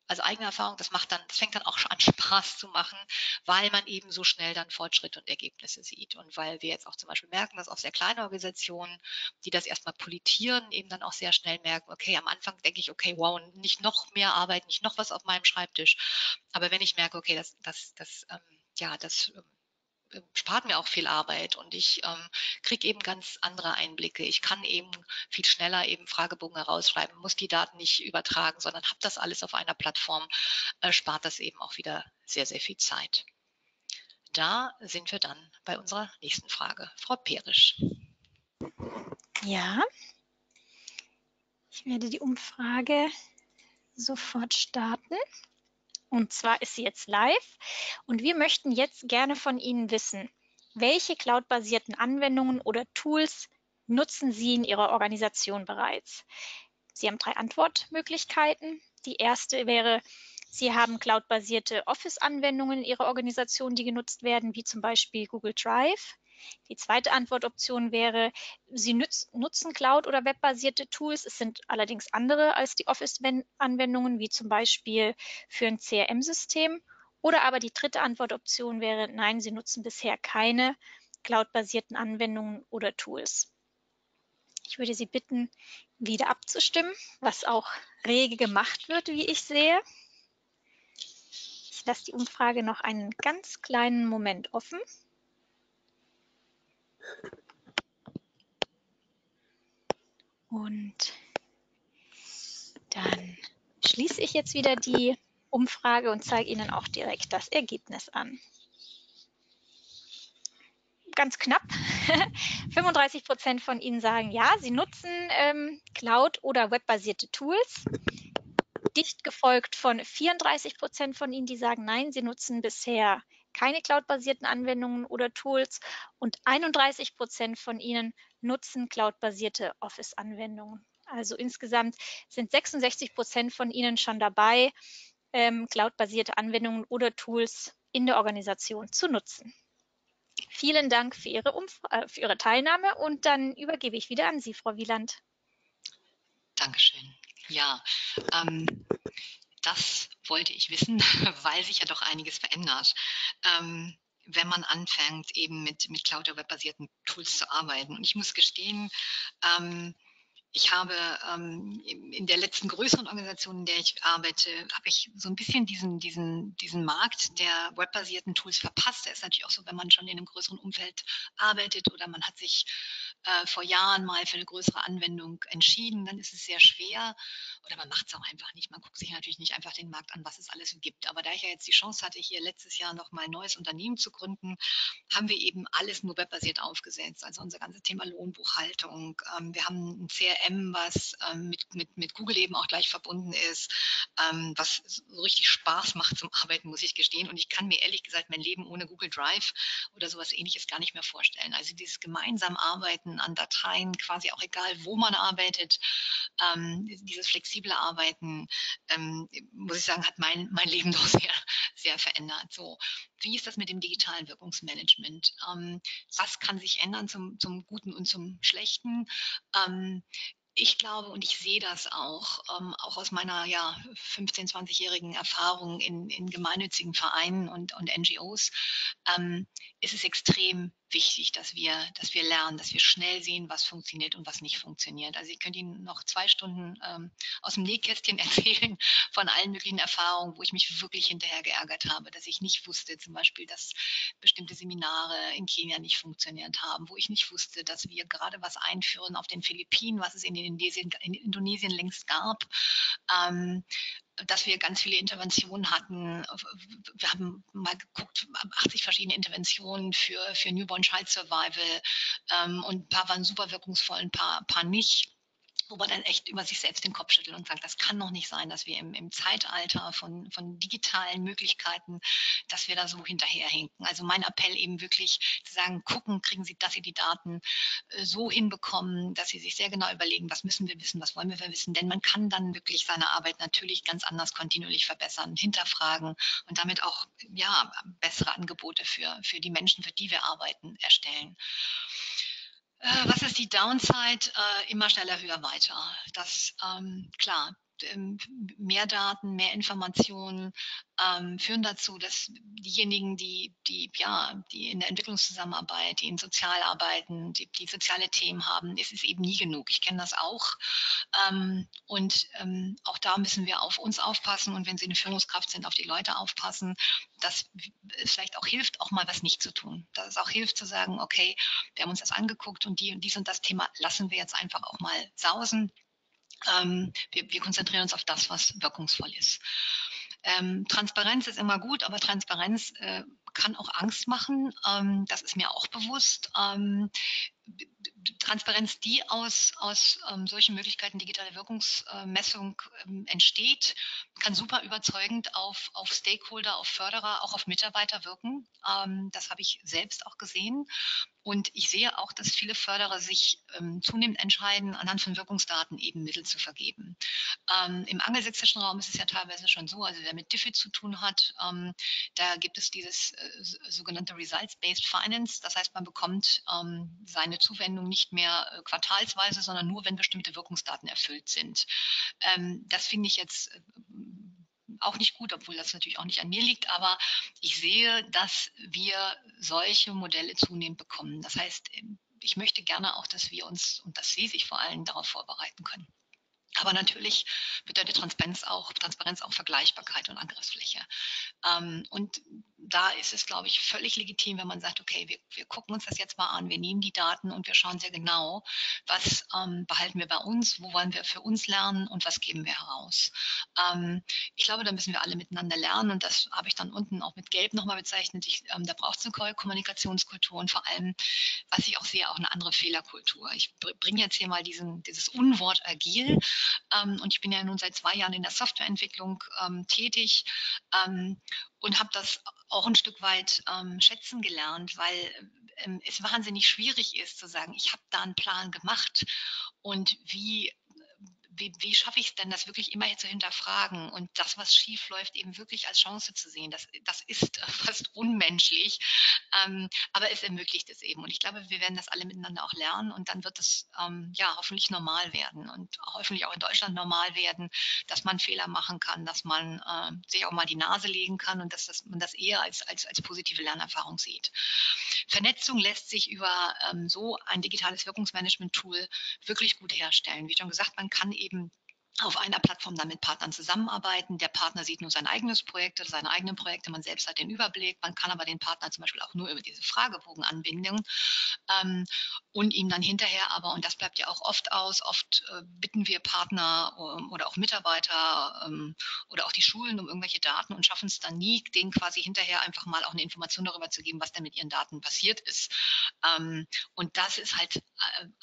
also eigene Erfahrung, das macht dann, das fängt dann auch schon an Spaß zu machen, weil man eben so schnell dann Fortschritte und Ergebnisse sieht. Und weil wir jetzt auch zum Beispiel merken, dass auch sehr kleine Organisationen, die das erstmal politieren, eben dann auch sehr schnell merken, okay, am Anfang denke ich, okay, wow, nicht noch mehr Arbeit, nicht noch was auf meinem Schreibtisch. Aber wenn ich merke, okay, das, das, das, ähm, ja, das ähm, spart mir auch viel Arbeit und ich ähm, kriege eben ganz andere Einblicke. Ich kann eben viel schneller eben Fragebogen herausschreiben, muss die Daten nicht übertragen, sondern habe das alles auf einer Plattform, äh, spart das eben auch wieder sehr, sehr viel Zeit. Da sind wir dann bei unserer nächsten Frage. Frau Perisch. Ja, ich werde die Umfrage sofort starten Und zwar ist sie jetzt live und wir möchten jetzt gerne von Ihnen wissen, welche cloud-basierten Anwendungen oder Tools nutzen Sie in Ihrer Organisation bereits? Sie haben drei Antwortmöglichkeiten. Die erste wäre, Sie haben cloud-basierte Office-Anwendungen in Ihrer Organisation, die genutzt werden, wie zum Beispiel Google Drive. Die zweite Antwortoption wäre, Sie nutzen Cloud- oder webbasierte Tools. Es sind allerdings andere als die Office-Anwendungen, wie zum Beispiel für ein CRM-System. Oder aber die dritte Antwortoption wäre, nein, Sie nutzen bisher keine cloud-basierten Anwendungen oder Tools. Ich würde Sie bitten, wieder abzustimmen, was auch rege gemacht wird, wie ich sehe. Ich lasse die Umfrage noch einen ganz kleinen Moment offen. Und dann schließe ich jetzt wieder die Umfrage und zeige Ihnen auch direkt das Ergebnis an. Ganz knapp. (laughs) 35 Prozent von Ihnen sagen ja, sie nutzen ähm, Cloud- oder webbasierte Tools. Dicht gefolgt von 34 Prozent von Ihnen, die sagen nein, sie nutzen bisher keine cloud-basierten Anwendungen oder Tools und 31 Prozent von ihnen nutzen cloud-basierte Office-Anwendungen. Also insgesamt sind 66 Prozent von ihnen schon dabei, ähm, cloud-basierte Anwendungen oder Tools in der Organisation zu nutzen. Vielen Dank für Ihre, Umf äh, für Ihre Teilnahme und dann übergebe ich wieder an Sie, Frau Wieland. Dankeschön. Ja, ähm, das wollte ich wissen, (laughs) weil sich ja doch einiges verändert. Ähm, wenn man anfängt, eben mit, mit Cloud- oder webbasierten Tools zu arbeiten. Und ich muss gestehen, ähm, ich habe ähm, in der letzten größeren Organisation, in der ich arbeite, habe ich so ein bisschen diesen, diesen, diesen Markt der webbasierten Tools verpasst. Der ist natürlich auch so, wenn man schon in einem größeren Umfeld arbeitet oder man hat sich äh, vor Jahren mal für eine größere Anwendung entschieden, dann ist es sehr schwer oder man macht es auch einfach nicht. Man guckt sich natürlich nicht einfach den Markt an, was es alles gibt. Aber da ich ja jetzt die Chance hatte, hier letztes Jahr noch mal ein neues Unternehmen zu gründen, haben wir eben alles nur webbasiert aufgesetzt. Also unser ganzes Thema Lohnbuchhaltung. Ähm, wir haben ein CRM, was ähm, mit, mit, mit Google eben auch gleich verbunden ist, ähm, was so richtig Spaß macht zum Arbeiten, muss ich gestehen. Und ich kann mir ehrlich gesagt mein Leben ohne Google Drive oder sowas ähnliches gar nicht mehr vorstellen. Also dieses gemeinsam Arbeiten an Dateien, quasi auch egal, wo man arbeitet. Ähm, dieses flexible Arbeiten, ähm, muss ich sagen, hat mein, mein Leben (laughs) doch sehr, sehr verändert. So, wie ist das mit dem digitalen Wirkungsmanagement? Ähm, was kann sich ändern zum, zum Guten und zum Schlechten? Ähm, ich glaube und ich sehe das auch, ähm, auch aus meiner ja, 15-, 20-jährigen Erfahrung in, in gemeinnützigen Vereinen und, und NGOs, ähm, ist es extrem wichtig, dass wir, dass wir lernen, dass wir schnell sehen, was funktioniert und was nicht funktioniert. Also ich könnte Ihnen noch zwei Stunden ähm, aus dem Nähkästchen (laughs) erzählen von allen möglichen Erfahrungen, wo ich mich wirklich hinterher geärgert habe, dass ich nicht wusste, zum Beispiel, dass bestimmte Seminare in Kenia nicht funktioniert haben, wo ich nicht wusste, dass wir gerade was einführen auf den Philippinen, was es in Indonesien, in Indonesien längst gab. Ähm, dass wir ganz viele Interventionen hatten. Wir haben mal geguckt, 80 verschiedene Interventionen für, für Newborn Child Survival ähm, und ein paar waren super wirkungsvoll, ein paar, paar nicht wo man dann echt über sich selbst den Kopf schüttelt und sagt, das kann doch nicht sein, dass wir im, im Zeitalter von, von digitalen Möglichkeiten, dass wir da so hinterherhinken. Also mein Appell eben wirklich zu sagen, gucken, kriegen Sie, dass Sie die Daten äh, so hinbekommen, dass Sie sich sehr genau überlegen, was müssen wir wissen, was wollen wir wissen, denn man kann dann wirklich seine Arbeit natürlich ganz anders kontinuierlich verbessern, hinterfragen und damit auch ja, bessere Angebote für, für die Menschen, für die wir arbeiten, erstellen. Äh, was ist die Downside? Äh, immer schneller, höher, weiter. Das, ähm, klar, mehr Daten, mehr Informationen ähm, führen dazu, dass diejenigen, die, die, ja, die in der Entwicklungszusammenarbeit, die in Sozialarbeiten, die, die soziale Themen haben, ist es eben nie genug. Ich kenne das auch. Ähm, und ähm, auch da müssen wir auf uns aufpassen und wenn Sie eine Führungskraft sind, auf die Leute aufpassen, dass es vielleicht auch hilft, auch mal was nicht zu tun. Dass es auch hilft zu sagen, okay, wir haben uns das angeguckt und die und dies und das Thema lassen wir jetzt einfach auch mal sausen ähm, wir, wir, konzentrieren uns auf das, was wirkungsvoll ist. Ähm, Transparenz ist immer gut, aber Transparenz äh, kann auch Angst machen. Ähm, das ist mir auch bewusst. Ähm, Transparenz, die aus, aus ähm, solchen Möglichkeiten digitale Wirkungsmessung ähm, entsteht, kann super überzeugend auf, auf Stakeholder, auf Förderer, auch auf Mitarbeiter wirken. Ähm, das habe ich selbst auch gesehen. Und ich sehe auch, dass viele Förderer sich ähm, zunehmend entscheiden, anhand von Wirkungsdaten eben Mittel zu vergeben. Ähm, Im angelsächsischen Raum ist es ja teilweise schon so, also wer mit Diffie zu tun hat, ähm, da gibt es dieses äh, sogenannte Results-Based Finance. Das heißt, man bekommt seine Zuwendung nicht mehr äh, quartalsweise, sondern nur, wenn bestimmte Wirkungsdaten erfüllt sind. Ähm, das finde ich jetzt äh, auch nicht gut, obwohl das natürlich auch nicht an mir liegt, aber ich sehe, dass wir solche Modelle zunehmend bekommen. Das heißt, ich möchte gerne auch, dass wir uns und dass Sie sich vor allem darauf vorbereiten können. Aber natürlich bedeutet Transparenz auch, Transparenz auch Vergleichbarkeit und Angriffsfläche. Ähm, und da ist es, glaube ich, völlig legitim, wenn man sagt, okay, wir, wir, gucken uns das jetzt mal an, wir nehmen die Daten und wir schauen sehr genau, was ähm, behalten wir bei uns, wo wollen wir für uns lernen und was geben wir heraus. Ähm, ich glaube, da müssen wir alle miteinander lernen und das habe ich dann unten auch mit Gelb nochmal bezeichnet. Ich, ähm, da braucht es eine Kommunikationskultur und vor allem, was ich auch sehe, auch eine andere Fehlerkultur. Ich bringe jetzt hier mal diesen, dieses Unwort agil ähm, und ich bin ja nun seit zwei Jahren in der Softwareentwicklung ähm, tätig ähm, und habe das auch ein Stück weit ähm, schätzen gelernt, weil ähm, es wahnsinnig schwierig ist zu sagen, ich habe da einen Plan gemacht und wie wie, wie schaffe ich es denn, das wirklich immer zu hinterfragen und das, was schief läuft, eben wirklich als Chance zu sehen? Das, das ist (laughs) fast unmenschlich, ähm, aber es ermöglicht es eben. Und ich glaube, wir werden das alle miteinander auch lernen und dann wird es ähm, ja hoffentlich normal werden und hoffentlich auch in Deutschland normal werden, dass man Fehler machen kann, dass man äh, sich auch mal die Nase legen kann und dass das, man das eher als, als, als positive Lernerfahrung sieht. Vernetzung lässt sich über ähm, so ein digitales Wirkungsmanagement-Tool wirklich gut herstellen. Wie schon gesagt, man kann eben auf einer Plattform dann mit Partnern zusammenarbeiten. Der Partner sieht nur sein eigenes Projekt oder seine eigenen Projekte, man selbst hat den Überblick. Man kann aber den Partner zum Beispiel auch nur über diese Fragebogen anbinden ähm, und ihm dann hinterher aber, und das bleibt ja auch oft aus, oft äh, bitten wir Partner ähm, oder auch Mitarbeiter ähm, oder auch die Schulen um irgendwelche Daten und schaffen es dann nie, denen quasi hinterher einfach mal auch eine Information darüber zu geben, was denn mit ihren Daten passiert ist. Ähm, und das ist halt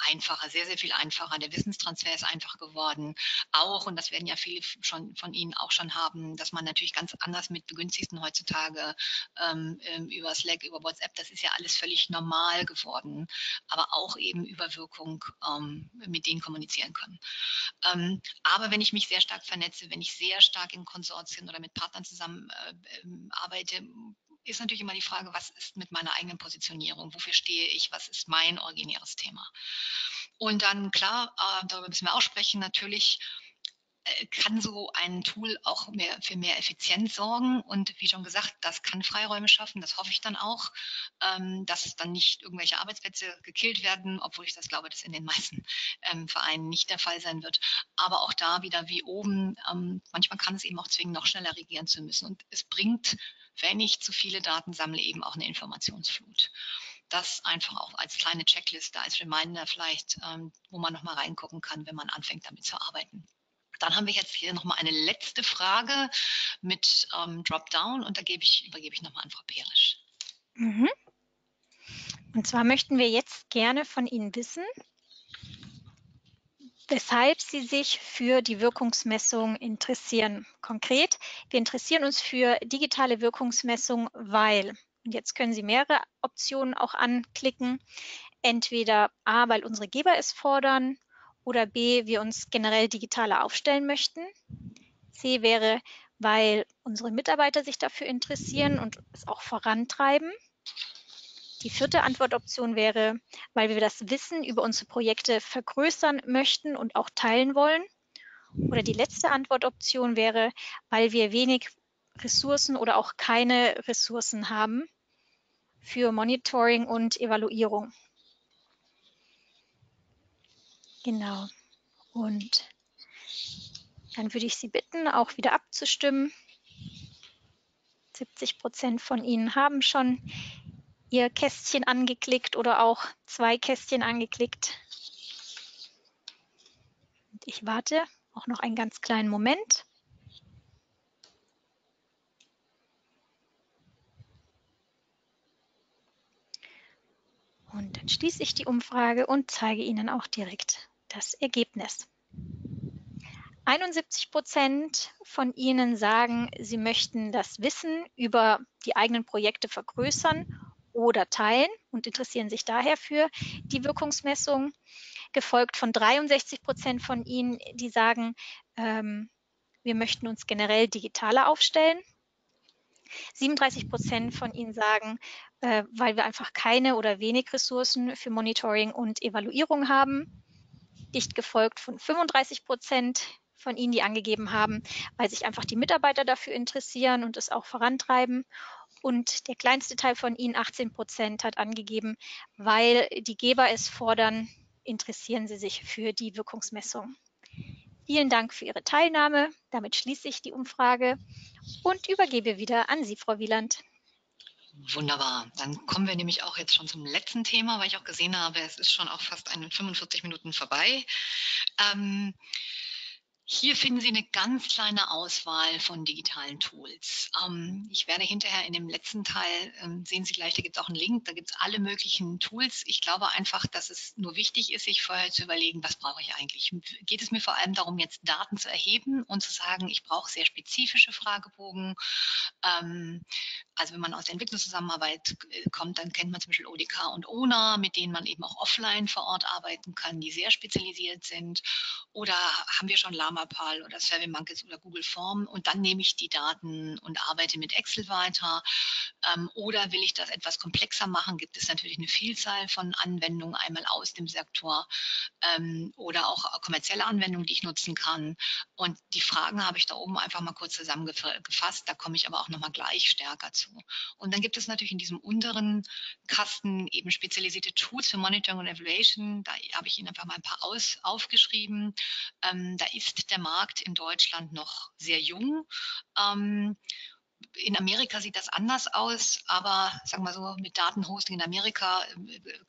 einfacher, sehr, sehr viel einfacher. Der Wissenstransfer ist einfach geworden auch, und das werden ja viele schon von Ihnen auch schon haben, dass man natürlich ganz anders mit Begünstigten heutzutage ähm, ähm, über Slack, über WhatsApp, das ist ja alles völlig normal geworden, aber auch eben über Wirkung ähm, mit denen kommunizieren können. Ähm, aber wenn ich mich sehr stark vernetze, wenn ich sehr stark in Konsortien oder mit Partnern zusammen äh, ähm, arbeite, ist natürlich immer die Frage, was ist mit meiner eigenen Positionierung? Wofür stehe ich? Was ist mein originäres Thema? Und dann, klar, äh, darüber müssen wir auch sprechen, natürlich kann so ein Tool auch mehr, für mehr Effizienz sorgen. Und wie schon gesagt, das kann Freiräume schaffen. Das hoffe ich dann auch, ähm, dass dann nicht irgendwelche Arbeitsplätze gekillt werden, obwohl ich das glaube, dass in den meisten ähm, Vereinen nicht der Fall sein wird. Aber auch da wieder wie oben, ähm, manchmal kann es eben auch zwingen, noch schneller regieren zu müssen. Und es bringt, wenn ich zu viele Daten sammle, eben auch eine Informationsflut das einfach auch als kleine Checkliste, als Reminder vielleicht, ähm, wo man nochmal reingucken kann, wenn man anfängt damit zu arbeiten. Dann haben wir jetzt hier nochmal eine letzte Frage mit ähm, Dropdown und da gebe ich, übergebe ich nochmal an Frau Perisch. Mhm. Und zwar möchten wir jetzt gerne von Ihnen wissen, weshalb Sie sich für die Wirkungsmessung interessieren. Konkret, wir interessieren uns für digitale Wirkungsmessung, weil, und jetzt können Sie mehrere Optionen auch anklicken, entweder A, weil unsere Geber es fordern oder B, wir uns generell digitaler aufstellen möchten. C wäre, weil unsere Mitarbeiter sich dafür interessieren und es auch vorantreiben. Die vierte Antwortoption wäre, weil wir das Wissen über unsere Projekte vergrößern möchten und auch teilen wollen. Oder die letzte Antwortoption wäre, weil wir wenig Ressourcen oder auch keine Ressourcen haben für Monitoring und Evaluierung. Genau. Und dann würde ich Sie bitten, auch wieder abzustimmen. 70 Prozent von Ihnen haben schon Ihr Kästchen angeklickt oder auch zwei Kästchen angeklickt. Und ich warte auch noch einen ganz kleinen Moment. Und dann schließe ich die Umfrage und zeige Ihnen auch direkt das Ergebnis. 71 Prozent von Ihnen sagen, sie möchten das Wissen über die eigenen Projekte vergrößern oder teilen und interessieren sich daher für die Wirkungsmessung, gefolgt von 63 Prozent von Ihnen, die sagen, ähm, wir möchten uns generell digitaler aufstellen. 37 Prozent von Ihnen sagen, äh, weil wir einfach keine oder wenig Ressourcen für Monitoring und Evaluierung haben. Dicht gefolgt von 35 Prozent von Ihnen, die angegeben haben, weil sich einfach die Mitarbeiter dafür interessieren und es auch vorantreiben. Und der kleinste Teil von Ihnen, 18 Prozent, hat angegeben, weil die Geber es fordern, interessieren Sie sich für die Wirkungsmessung. Vielen Dank für Ihre Teilnahme. Damit schließe ich die Umfrage und übergebe wieder an Sie, Frau Wieland. Wunderbar. Dann kommen wir nämlich auch jetzt schon zum letzten Thema, weil ich auch gesehen habe, es ist schon auch fast 45 Minuten vorbei. Ähm, hier finden Sie eine ganz kleine Auswahl von digitalen Tools. Ähm, ich werde hinterher in dem letzten Teil, ähm, sehen Sie gleich, da gibt es auch einen Link, da gibt es alle möglichen Tools. Ich glaube einfach, dass es nur wichtig ist, sich vorher zu überlegen, was brauche ich eigentlich. Geht es mir vor allem darum, jetzt Daten zu erheben und zu sagen, ich brauche sehr spezifische Fragebogen. Ähm, also wenn man aus der Entwicklungszusammenarbeit äh, kommt, dann kennt man zum Beispiel ODK und ONA, mit denen man eben auch offline vor Ort arbeiten kann, die sehr spezialisiert sind. Oder haben wir schon Lama Pal oder SurveyMonkey oder Google Form und dann nehme ich die Daten und arbeite mit Excel weiter. Ähm, oder will ich das etwas komplexer machen, gibt es natürlich eine Vielzahl von Anwendungen, einmal aus dem Sektor ähm, oder auch kommerzielle Anwendungen, die ich nutzen kann. Und die Fragen habe ich da oben einfach mal kurz zusammengefasst. Da komme ich aber auch nochmal gleich stärker zu. Und dann gibt es natürlich in diesem unteren Kasten eben spezialisierte Tools für Monitoring und Evaluation. Da habe ich Ihnen einfach mal ein paar aus, aufgeschrieben. Ähm, da ist der Markt in Deutschland noch sehr jung. Ähm, in Amerika sieht das anders aus, aber sagen wir so, mit Datenhosting in Amerika,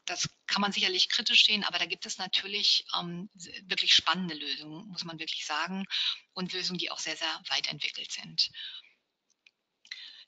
das kann man sicherlich kritisch sehen, aber da gibt es natürlich ähm, wirklich spannende Lösungen, muss man wirklich sagen, und Lösungen, die auch sehr, sehr weit entwickelt sind.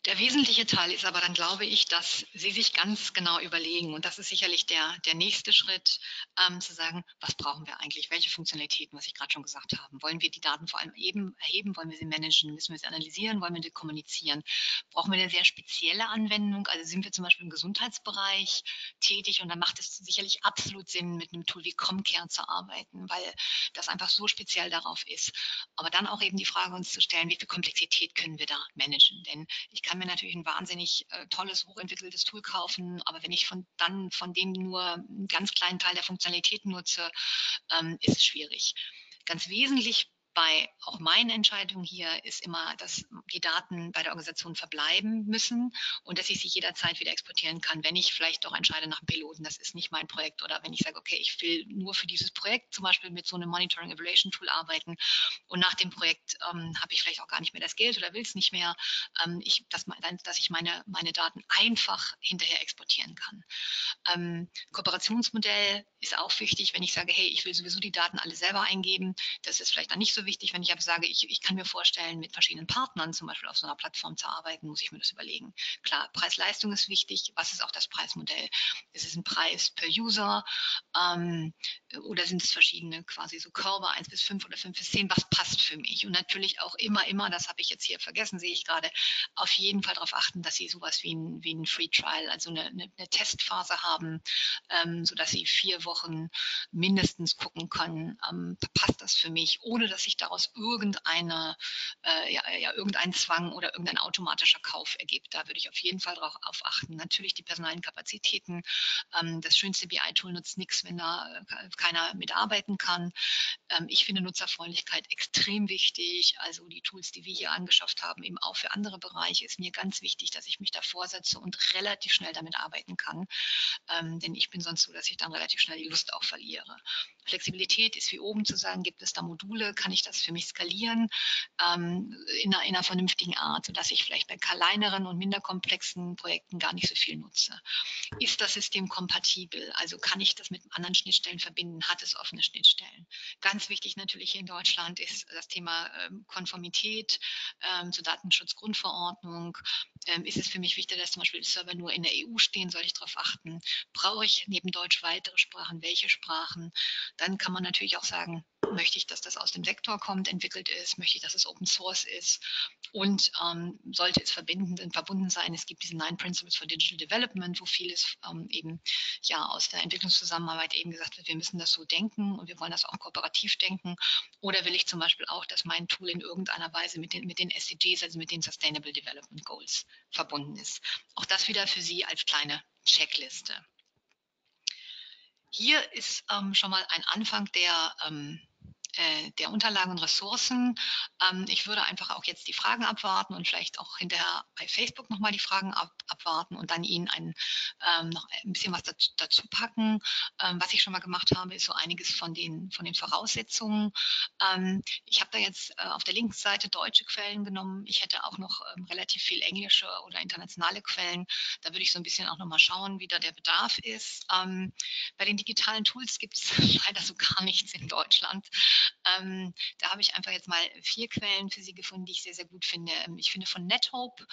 Der wesentliche Teil ist aber dann, glaube ich, dass Sie sich ganz genau überlegen, und das ist sicherlich der, der nächste Schritt, ähm, zu sagen, was brauchen wir eigentlich, welche Funktionalitäten, was ich gerade schon gesagt habe. Wollen wir die Daten vor allem eben erheben, wollen wir sie managen, müssen wir sie analysieren, wollen wir sie kommunizieren? Brauchen wir eine sehr spezielle Anwendung? Also sind wir zum Beispiel im Gesundheitsbereich tätig und dann macht es sicherlich absolut Sinn, mit einem Tool wie Comcare zu arbeiten, weil das einfach so speziell darauf ist. Aber dann auch eben die Frage uns zu stellen, wie viel Komplexität können wir da managen? Denn ich kann kann mir natürlich ein wahnsinnig äh, tolles, hochentwickeltes Tool kaufen, aber wenn ich von, dann von dem nur einen ganz kleinen Teil der Funktionalitäten nutze, ähm, ist es schwierig. Ganz wesentlich bei auch meinen Entscheidungen hier ist immer, dass die Daten bei der Organisation verbleiben müssen und dass ich sie jederzeit wieder exportieren kann, wenn ich vielleicht doch entscheide nach einem Piloten, das ist nicht mein Projekt. Oder wenn ich sage, okay, ich will nur für dieses Projekt zum Beispiel mit so einem Monitoring Evaluation Tool arbeiten und nach dem Projekt ähm, habe ich vielleicht auch gar nicht mehr das Geld oder will es nicht mehr, ähm, ich, dass, dass, ich meine, meine Daten einfach hinterher exportieren kann. Ähm, Kooperationsmodell ist auch wichtig, wenn ich sage, hey, ich will sowieso die Daten alle selber eingeben, das ist vielleicht dann nicht so wichtig, wenn ich aber sage, ich, ich kann mir vorstellen, mit verschiedenen Partnern zum Beispiel auf so einer Plattform zu arbeiten, muss ich mir das überlegen. Klar, Preis-Leistung ist wichtig. Was ist auch das Preismodell? Ist es ein Preis per User ähm, oder sind es verschiedene quasi so Körbe, 1 bis 5 oder 5 bis 10? Was passt für mich? Und natürlich auch immer, immer, das habe ich jetzt hier vergessen, sehe ich gerade, auf jeden Fall darauf achten, dass Sie sowas wie ein, wie ein Free Trial, also eine, eine, eine Testphase haben, ähm, sodass Sie vier Wochen mindestens gucken können, ähm, passt das für mich, ohne dass ich sich daraus irgendeine, äh, ja, ja, irgendein Zwang oder irgendein automatischer Kauf ergibt. Da würde ich auf jeden Fall darauf achten. Natürlich die personalen Kapazitäten. Ähm, das schönste BI-Tool nutzt nichts, wenn da äh, keiner mitarbeiten kann. Ähm, ich finde Nutzerfreundlichkeit extrem wichtig. Also die Tools, die wir hier angeschafft haben, eben auch für andere Bereiche, ist mir ganz wichtig, dass ich mich davor setze und relativ schnell damit arbeiten kann. Ähm, denn ich bin sonst so, dass ich dann relativ schnell die Lust auch verliere. Flexibilität ist wie oben zu sagen, gibt es da Module, kann ich das für mich skalieren ähm, in, einer, in, einer, vernünftigen Art, sodass ich vielleicht bei kleineren und minder komplexen Projekten gar nicht so viel nutze. Ist das System kompatibel? Also kann ich das mit anderen Schnittstellen verbinden? Hat es offene Schnittstellen? Ganz wichtig natürlich hier in Deutschland ist das Thema ähm, Konformität ähm, zur Datenschutzgrundverordnung. Ähm, ist es für mich wichtig, dass zum Beispiel Server nur in der EU stehen? Soll ich darauf achten? Brauche ich neben Deutsch weitere Sprachen? Welche Sprachen? Dann kann man natürlich auch sagen, möchte ich, dass das aus dem Sektor kommt, entwickelt ist, möchte ich, dass es Open Source ist und ähm, sollte es verbinden, verbunden sein. Es gibt diese Nine Principles for Digital Development, wo vieles ähm, eben ja aus der Entwicklungszusammenarbeit eben gesagt wird, wir müssen das so denken und wir wollen das auch kooperativ denken. Oder will ich zum Beispiel auch, dass mein Tool in irgendeiner Weise mit den, mit den SDGs, also mit den Sustainable Development Goals verbunden ist. Auch das wieder für Sie als kleine Checkliste. Hier ist ähm, schon mal ein Anfang der ähm, äh, der Unterlagen und Ressourcen. Ähm, ich würde einfach auch jetzt die Fragen abwarten und vielleicht auch hinterher bei Facebook nochmal die Fragen ab, abwarten und dann Ihnen ein, ähm, noch ein bisschen was dazu, dazu packen. Ähm, was ich schon mal gemacht habe, ist so einiges von den, von den Voraussetzungen. Ähm, ich habe da jetzt äh, auf der linken Seite deutsche Quellen genommen. Ich hätte auch noch ähm, relativ viel englische oder internationale Quellen. Da würde ich so ein bisschen auch nochmal schauen, wie da der Bedarf ist. Ähm, bei den digitalen Tools gibt es (laughs) leider so gar nichts in Deutschland. Ähm, da habe ich einfach jetzt mal vier Quellen für Sie gefunden, die ich sehr, sehr gut finde. Ähm, ich finde von NetHope,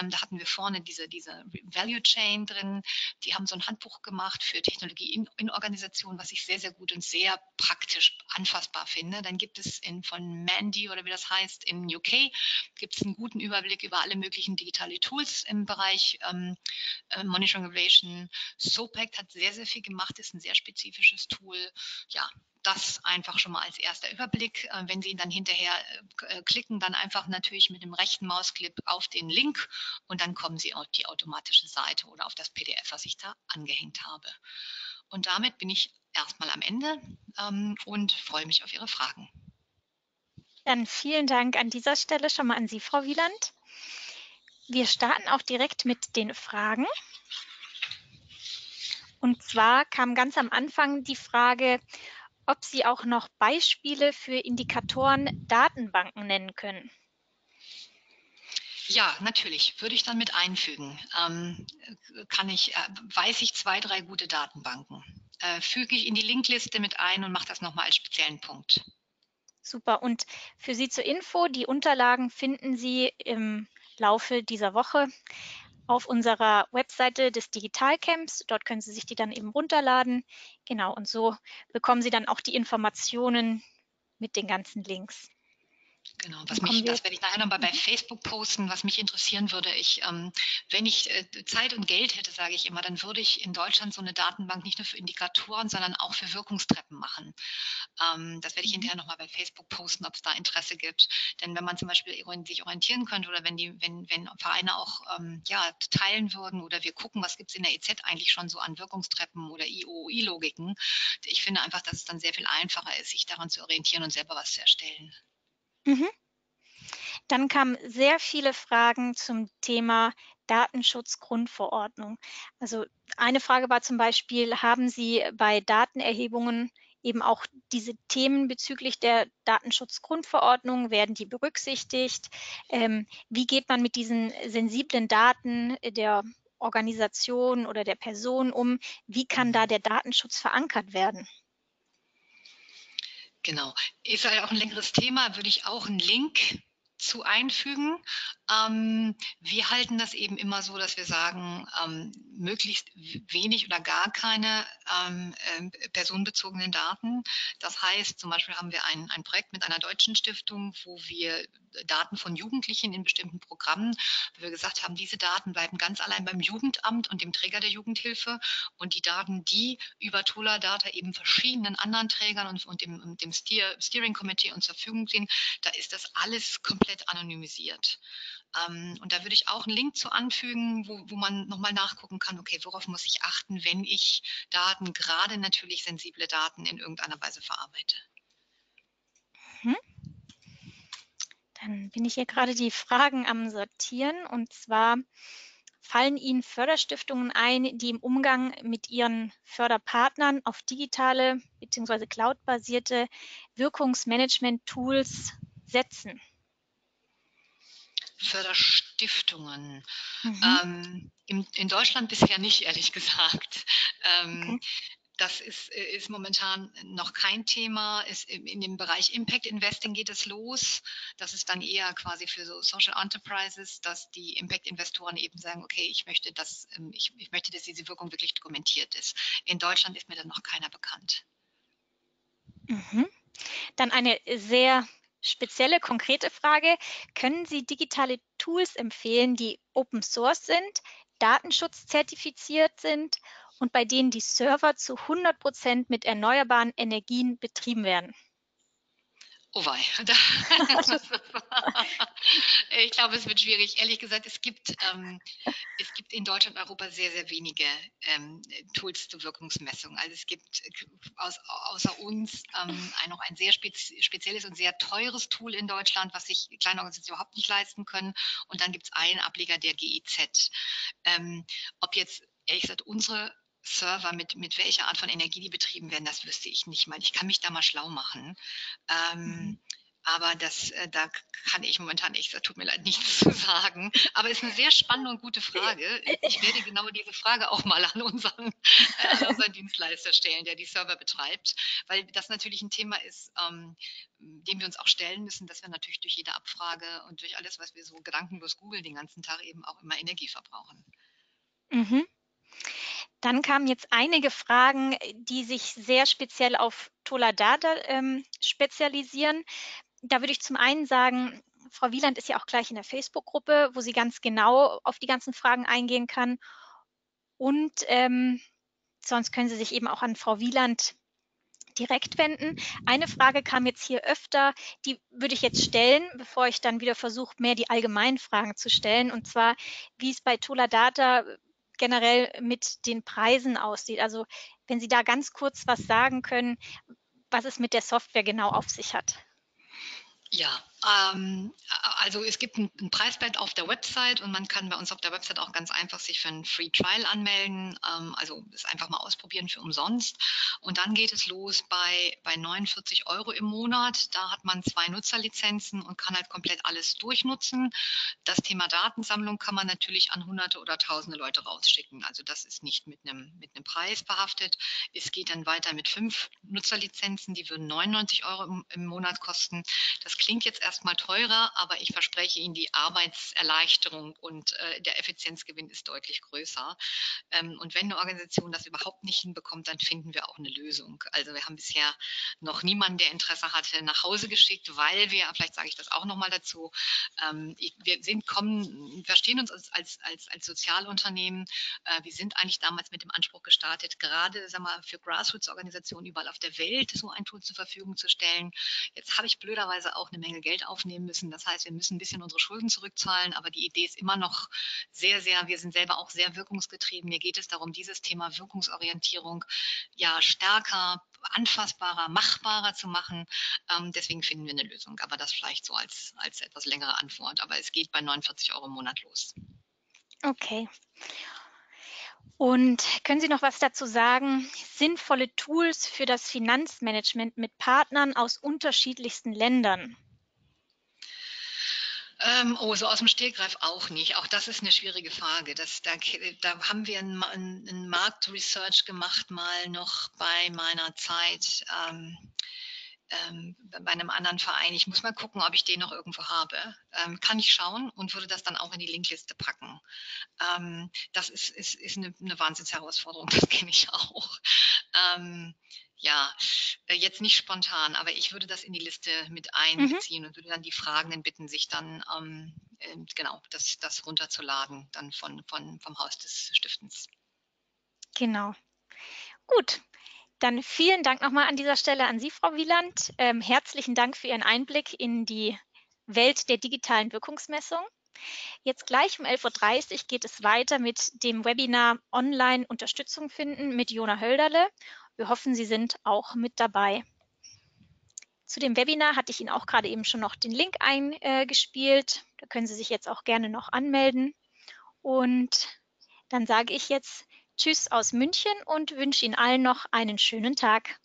ähm, da hatten wir vorne diese, diese Value Chain drin. Die haben so ein Handbuch gemacht für Technologie in, in Organisationen, was ich sehr, sehr gut und sehr praktisch anfassbar finde. Dann gibt es in, von Mandy oder wie das heißt in UK, gibt es einen guten Überblick über alle möglichen digitale Tools im Bereich ähm, äh, Monitoring Evaluation. SOPACT hat sehr, sehr viel gemacht, ist ein sehr spezifisches Tool. Ja, das einfach schon mal als erster Überblick. Äh, wenn Sie dann hinterher äh, klicken, dann einfach natürlich mit dem rechten Mausklick auf den Link und dann kommen Sie auf die automatische Seite oder auf das PDF, was ich da angehängt habe. Und damit bin ich erstmal am Ende ähm, und freue mich auf Ihre Fragen. Dann vielen Dank an dieser Stelle schon mal an Sie, Frau Wieland. Wir starten auch direkt mit den Fragen. Und zwar kam ganz am Anfang die Frage, ob Sie auch noch Beispiele für Indikatoren Datenbanken nennen können. Ja, natürlich, würde ich dann mit einfügen. Ähm, kann ich, äh, weiß ich zwei, drei gute Datenbanken. Äh, füge ich in die Linkliste mit ein und mache das nochmal als speziellen Punkt. Super. Und für Sie zur Info, die Unterlagen finden Sie im Laufe dieser Woche auf unserer Webseite des Digitalcamps. Dort können Sie sich die dann eben runterladen. Genau, und so bekommen Sie dann auch die Informationen mit den ganzen Links. Genau, was mich, das werde ich nachher nochmal bei. Facebook posten, was mich interessieren würde. Ich, ähm, wenn ich äh, Zeit und Geld hätte, sage ich immer, dann würde ich in Deutschland so eine Datenbank nicht nur für Indikatoren, sondern auch für Wirkungstreppen machen. Ähm, das werde ich mhm. hinterher nochmal bei Facebook posten, ob es da Interesse gibt. Denn wenn man zum Beispiel sich orientieren könnte oder wenn die, wenn, wenn Vereine auch ähm, ja, teilen würden oder wir gucken, was gibt es in der EZ eigentlich schon so an Wirkungstreppen oder IOI-Logiken, ich finde einfach, dass es dann sehr viel einfacher ist, sich daran zu orientieren und selber was zu erstellen. Mhm. Dann kamen sehr viele Fragen zum Thema Datenschutzgrundverordnung. Also eine Frage war zum Beispiel, haben Sie bei Datenerhebungen eben auch diese Themen bezüglich der Datenschutzgrundverordnung, werden die berücksichtigt? Ähm, wie geht man mit diesen sensiblen Daten der Organisation oder der Person um? Wie kann da der Datenschutz verankert werden? Genau. Ist halt auch ein längeres Thema, würde ich auch einen Link zu einfügen. Ähm, wir halten das eben immer so, dass wir sagen, ähm, möglichst wenig oder gar keine ähm, äh, personenbezogenen Daten. Das heißt, zum Beispiel haben wir ein, ein Projekt mit einer deutschen Stiftung, wo wir Daten von Jugendlichen in bestimmten Programmen, wo wir gesagt haben, diese Daten bleiben ganz allein beim Jugendamt und dem Träger der Jugendhilfe und die Daten, die über Tola Data eben verschiedenen anderen Trägern und, und dem, dem Steer, Steering Committee uns zur Verfügung stehen, da ist das alles komplett anonymisiert. Ähm, und da würde ich auch einen Link zu anfügen, wo, wo man nochmal nachgucken kann, okay, worauf muss ich achten, wenn ich Daten, gerade natürlich sensible Daten in irgendeiner Weise verarbeite. Mhm. Dann bin ich hier gerade die Fragen am Sortieren und zwar fallen Ihnen Förderstiftungen ein, die im Umgang mit ihren Förderpartnern auf digitale bzw. cloudbasierte Wirkungsmanagement-Tools setzen? Förderstiftungen. Mhm. Ähm, in, in, Deutschland bisher nicht, ehrlich gesagt. Ähm, okay. Das ist, äh, ist momentan noch kein Thema. Ist in dem Bereich Impact Investing geht es los. Das ist dann eher quasi für so Social Enterprises, dass die Impact-Investoren eben sagen, okay, ich möchte, dass, ähm, ich, ich möchte, dass diese Wirkung wirklich dokumentiert ist. In Deutschland ist mir dann noch keiner bekannt. Mhm. Dann eine sehr spezielle, konkrete Frage. Können Sie digitale Tools empfehlen, die Open Source sind, datenschutzzertifiziert sind und bei denen die Server zu 100 Prozent mit erneuerbaren Energien betrieben werden? Oh wei. (laughs) ich glaube, es wird schwierig. Ehrlich gesagt, es gibt, ähm, es gibt in Deutschland und Europa sehr, sehr wenige ähm, Tools zur Wirkungsmessung. Also es gibt aus, außer uns ähm, noch ein sehr spezielles und sehr teures Tool in Deutschland, was sich kleine Organisationen überhaupt nicht leisten können. Und dann gibt es einen Ableger der GIZ. Ähm, ob jetzt ehrlich gesagt unsere Server, mit, mit welcher Art von Energie die betrieben werden, das wüsste ich nicht mal. Ich kann mich da mal schlau machen. Ähm, mhm. Aber das, äh, da kann ich momentan nicht, da tut mir leid, (laughs) nichts zu sagen. Aber es ist eine sehr spannende und gute Frage. Ich werde genau diese Frage auch mal an unseren, äh, unseren Dienstleister stellen, der die Server betreibt, weil das natürlich ein Thema ist, ähm, dem wir uns auch stellen müssen, dass wir natürlich durch jede Abfrage und durch alles, was wir so gedankenlos googeln den ganzen Tag eben auch immer Energie verbrauchen. Mhm. Dann kamen jetzt einige Fragen, die sich sehr speziell auf Toladata ähm, spezialisieren. Da würde ich zum einen sagen, Frau Wieland ist ja auch gleich in der Facebook-Gruppe, wo sie ganz genau auf die ganzen Fragen eingehen kann. Und ähm, sonst können Sie sich eben auch an Frau Wieland direkt wenden. Eine Frage kam jetzt hier öfter, die würde ich jetzt stellen, bevor ich dann wieder versuche, mehr die allgemeinen Fragen zu stellen. Und zwar, wie es bei Toladata generell mit den Preisen aussieht. Also wenn Sie da ganz kurz was sagen können, was es mit der Software genau auf sich hat. Ja, also es gibt ein, ein Preisblatt auf der Website und man kann bei uns auf der Website auch ganz einfach sich für ein Free Trial anmelden. Ähm, also das einfach mal ausprobieren für umsonst. Und dann geht es los bei, bei 49 Euro im Monat. Da hat man zwei Nutzerlizenzen und kann halt komplett alles durchnutzen. Das Thema Datensammlung kann man natürlich an hunderte oder tausende Leute rausschicken. Also das ist nicht mit einem, mit einem Preis behaftet. Es geht dann weiter mit fünf Nutzerlizenzen, die würden 99 Euro im, im Monat kosten. Das klingt jetzt erstmal teurer, aber ich verspreche Ihnen, die Arbeitserleichterung und äh, der Effizienzgewinn ist deutlich größer. Ähm, und wenn eine Organisation das überhaupt nicht hinbekommt, dann finden wir auch eine Lösung. Also wir haben bisher noch niemanden, der Interesse hatte, nach Hause geschickt, weil wir, vielleicht sage ich das auch nochmal dazu, ähm, wir sind, kommen, verstehen uns als, als, als, als Sozialunternehmen. Äh, wir sind eigentlich damals mit dem Anspruch gestartet, gerade sag mal, für Grassroots-Organisationen überall auf der Welt so ein Tool zur Verfügung zu stellen. Jetzt habe ich blöderweise auch eine Menge Geld aufnehmen müssen. Das heißt, wir müssen ein bisschen unsere Schulden zurückzahlen, aber die Idee ist immer noch sehr, sehr, wir sind selber auch sehr wirkungsgetrieben. Mir geht es darum, dieses Thema Wirkungsorientierung ja stärker, anfassbarer, machbarer zu machen. Ähm, deswegen finden wir eine Lösung. Aber das vielleicht so als, als etwas längere Antwort. Aber es geht bei 49 Euro im Monat los. Okay. Und können Sie noch was dazu sagen? Sinnvolle Tools für das Finanzmanagement mit Partnern aus unterschiedlichsten Ländern. Ähm, oh, so aus dem Stegreif auch nicht. Auch das ist eine schwierige Frage. Das, da, da haben wir ein, ein, ein Marktresearch gemacht, mal noch bei meiner Zeit ähm, ähm, bei einem anderen Verein. Ich muss mal gucken, ob ich den noch irgendwo habe. Ähm, kann ich schauen und würde das dann auch in die Linkliste packen. Ähm, das ist, ist, ist eine, eine Wahnsinnsherausforderung, (laughs) das kenne ich auch. Ja, äh, jetzt nicht spontan, aber ich würde das in die Liste mit mhm. einbeziehen mhm. und würde dann die Fragenden bitten, sich dann ähm, äh, genau das, das runterzuladen, dann von, von, vom Haus des Stiftens. Genau. Gut, dann vielen Dank nochmal an dieser Stelle an Sie, Frau Wieland. Ähm, herzlichen Dank für Ihren Einblick in die Welt der digitalen Wirkungsmessung. Jetzt gleich um 11.30 Uhr geht es weiter mit dem Webinar Online Unterstützung finden mit Jona Hölderle. Wir hoffen, Sie sind auch mit dabei. Zu dem Webinar hatte ich Ihnen auch gerade eben schon noch den Link eingespielt. Da können Sie sich jetzt auch gerne noch anmelden. Und dann sage ich jetzt Tschüss aus München und wünsche Ihnen allen noch einen schönen Tag.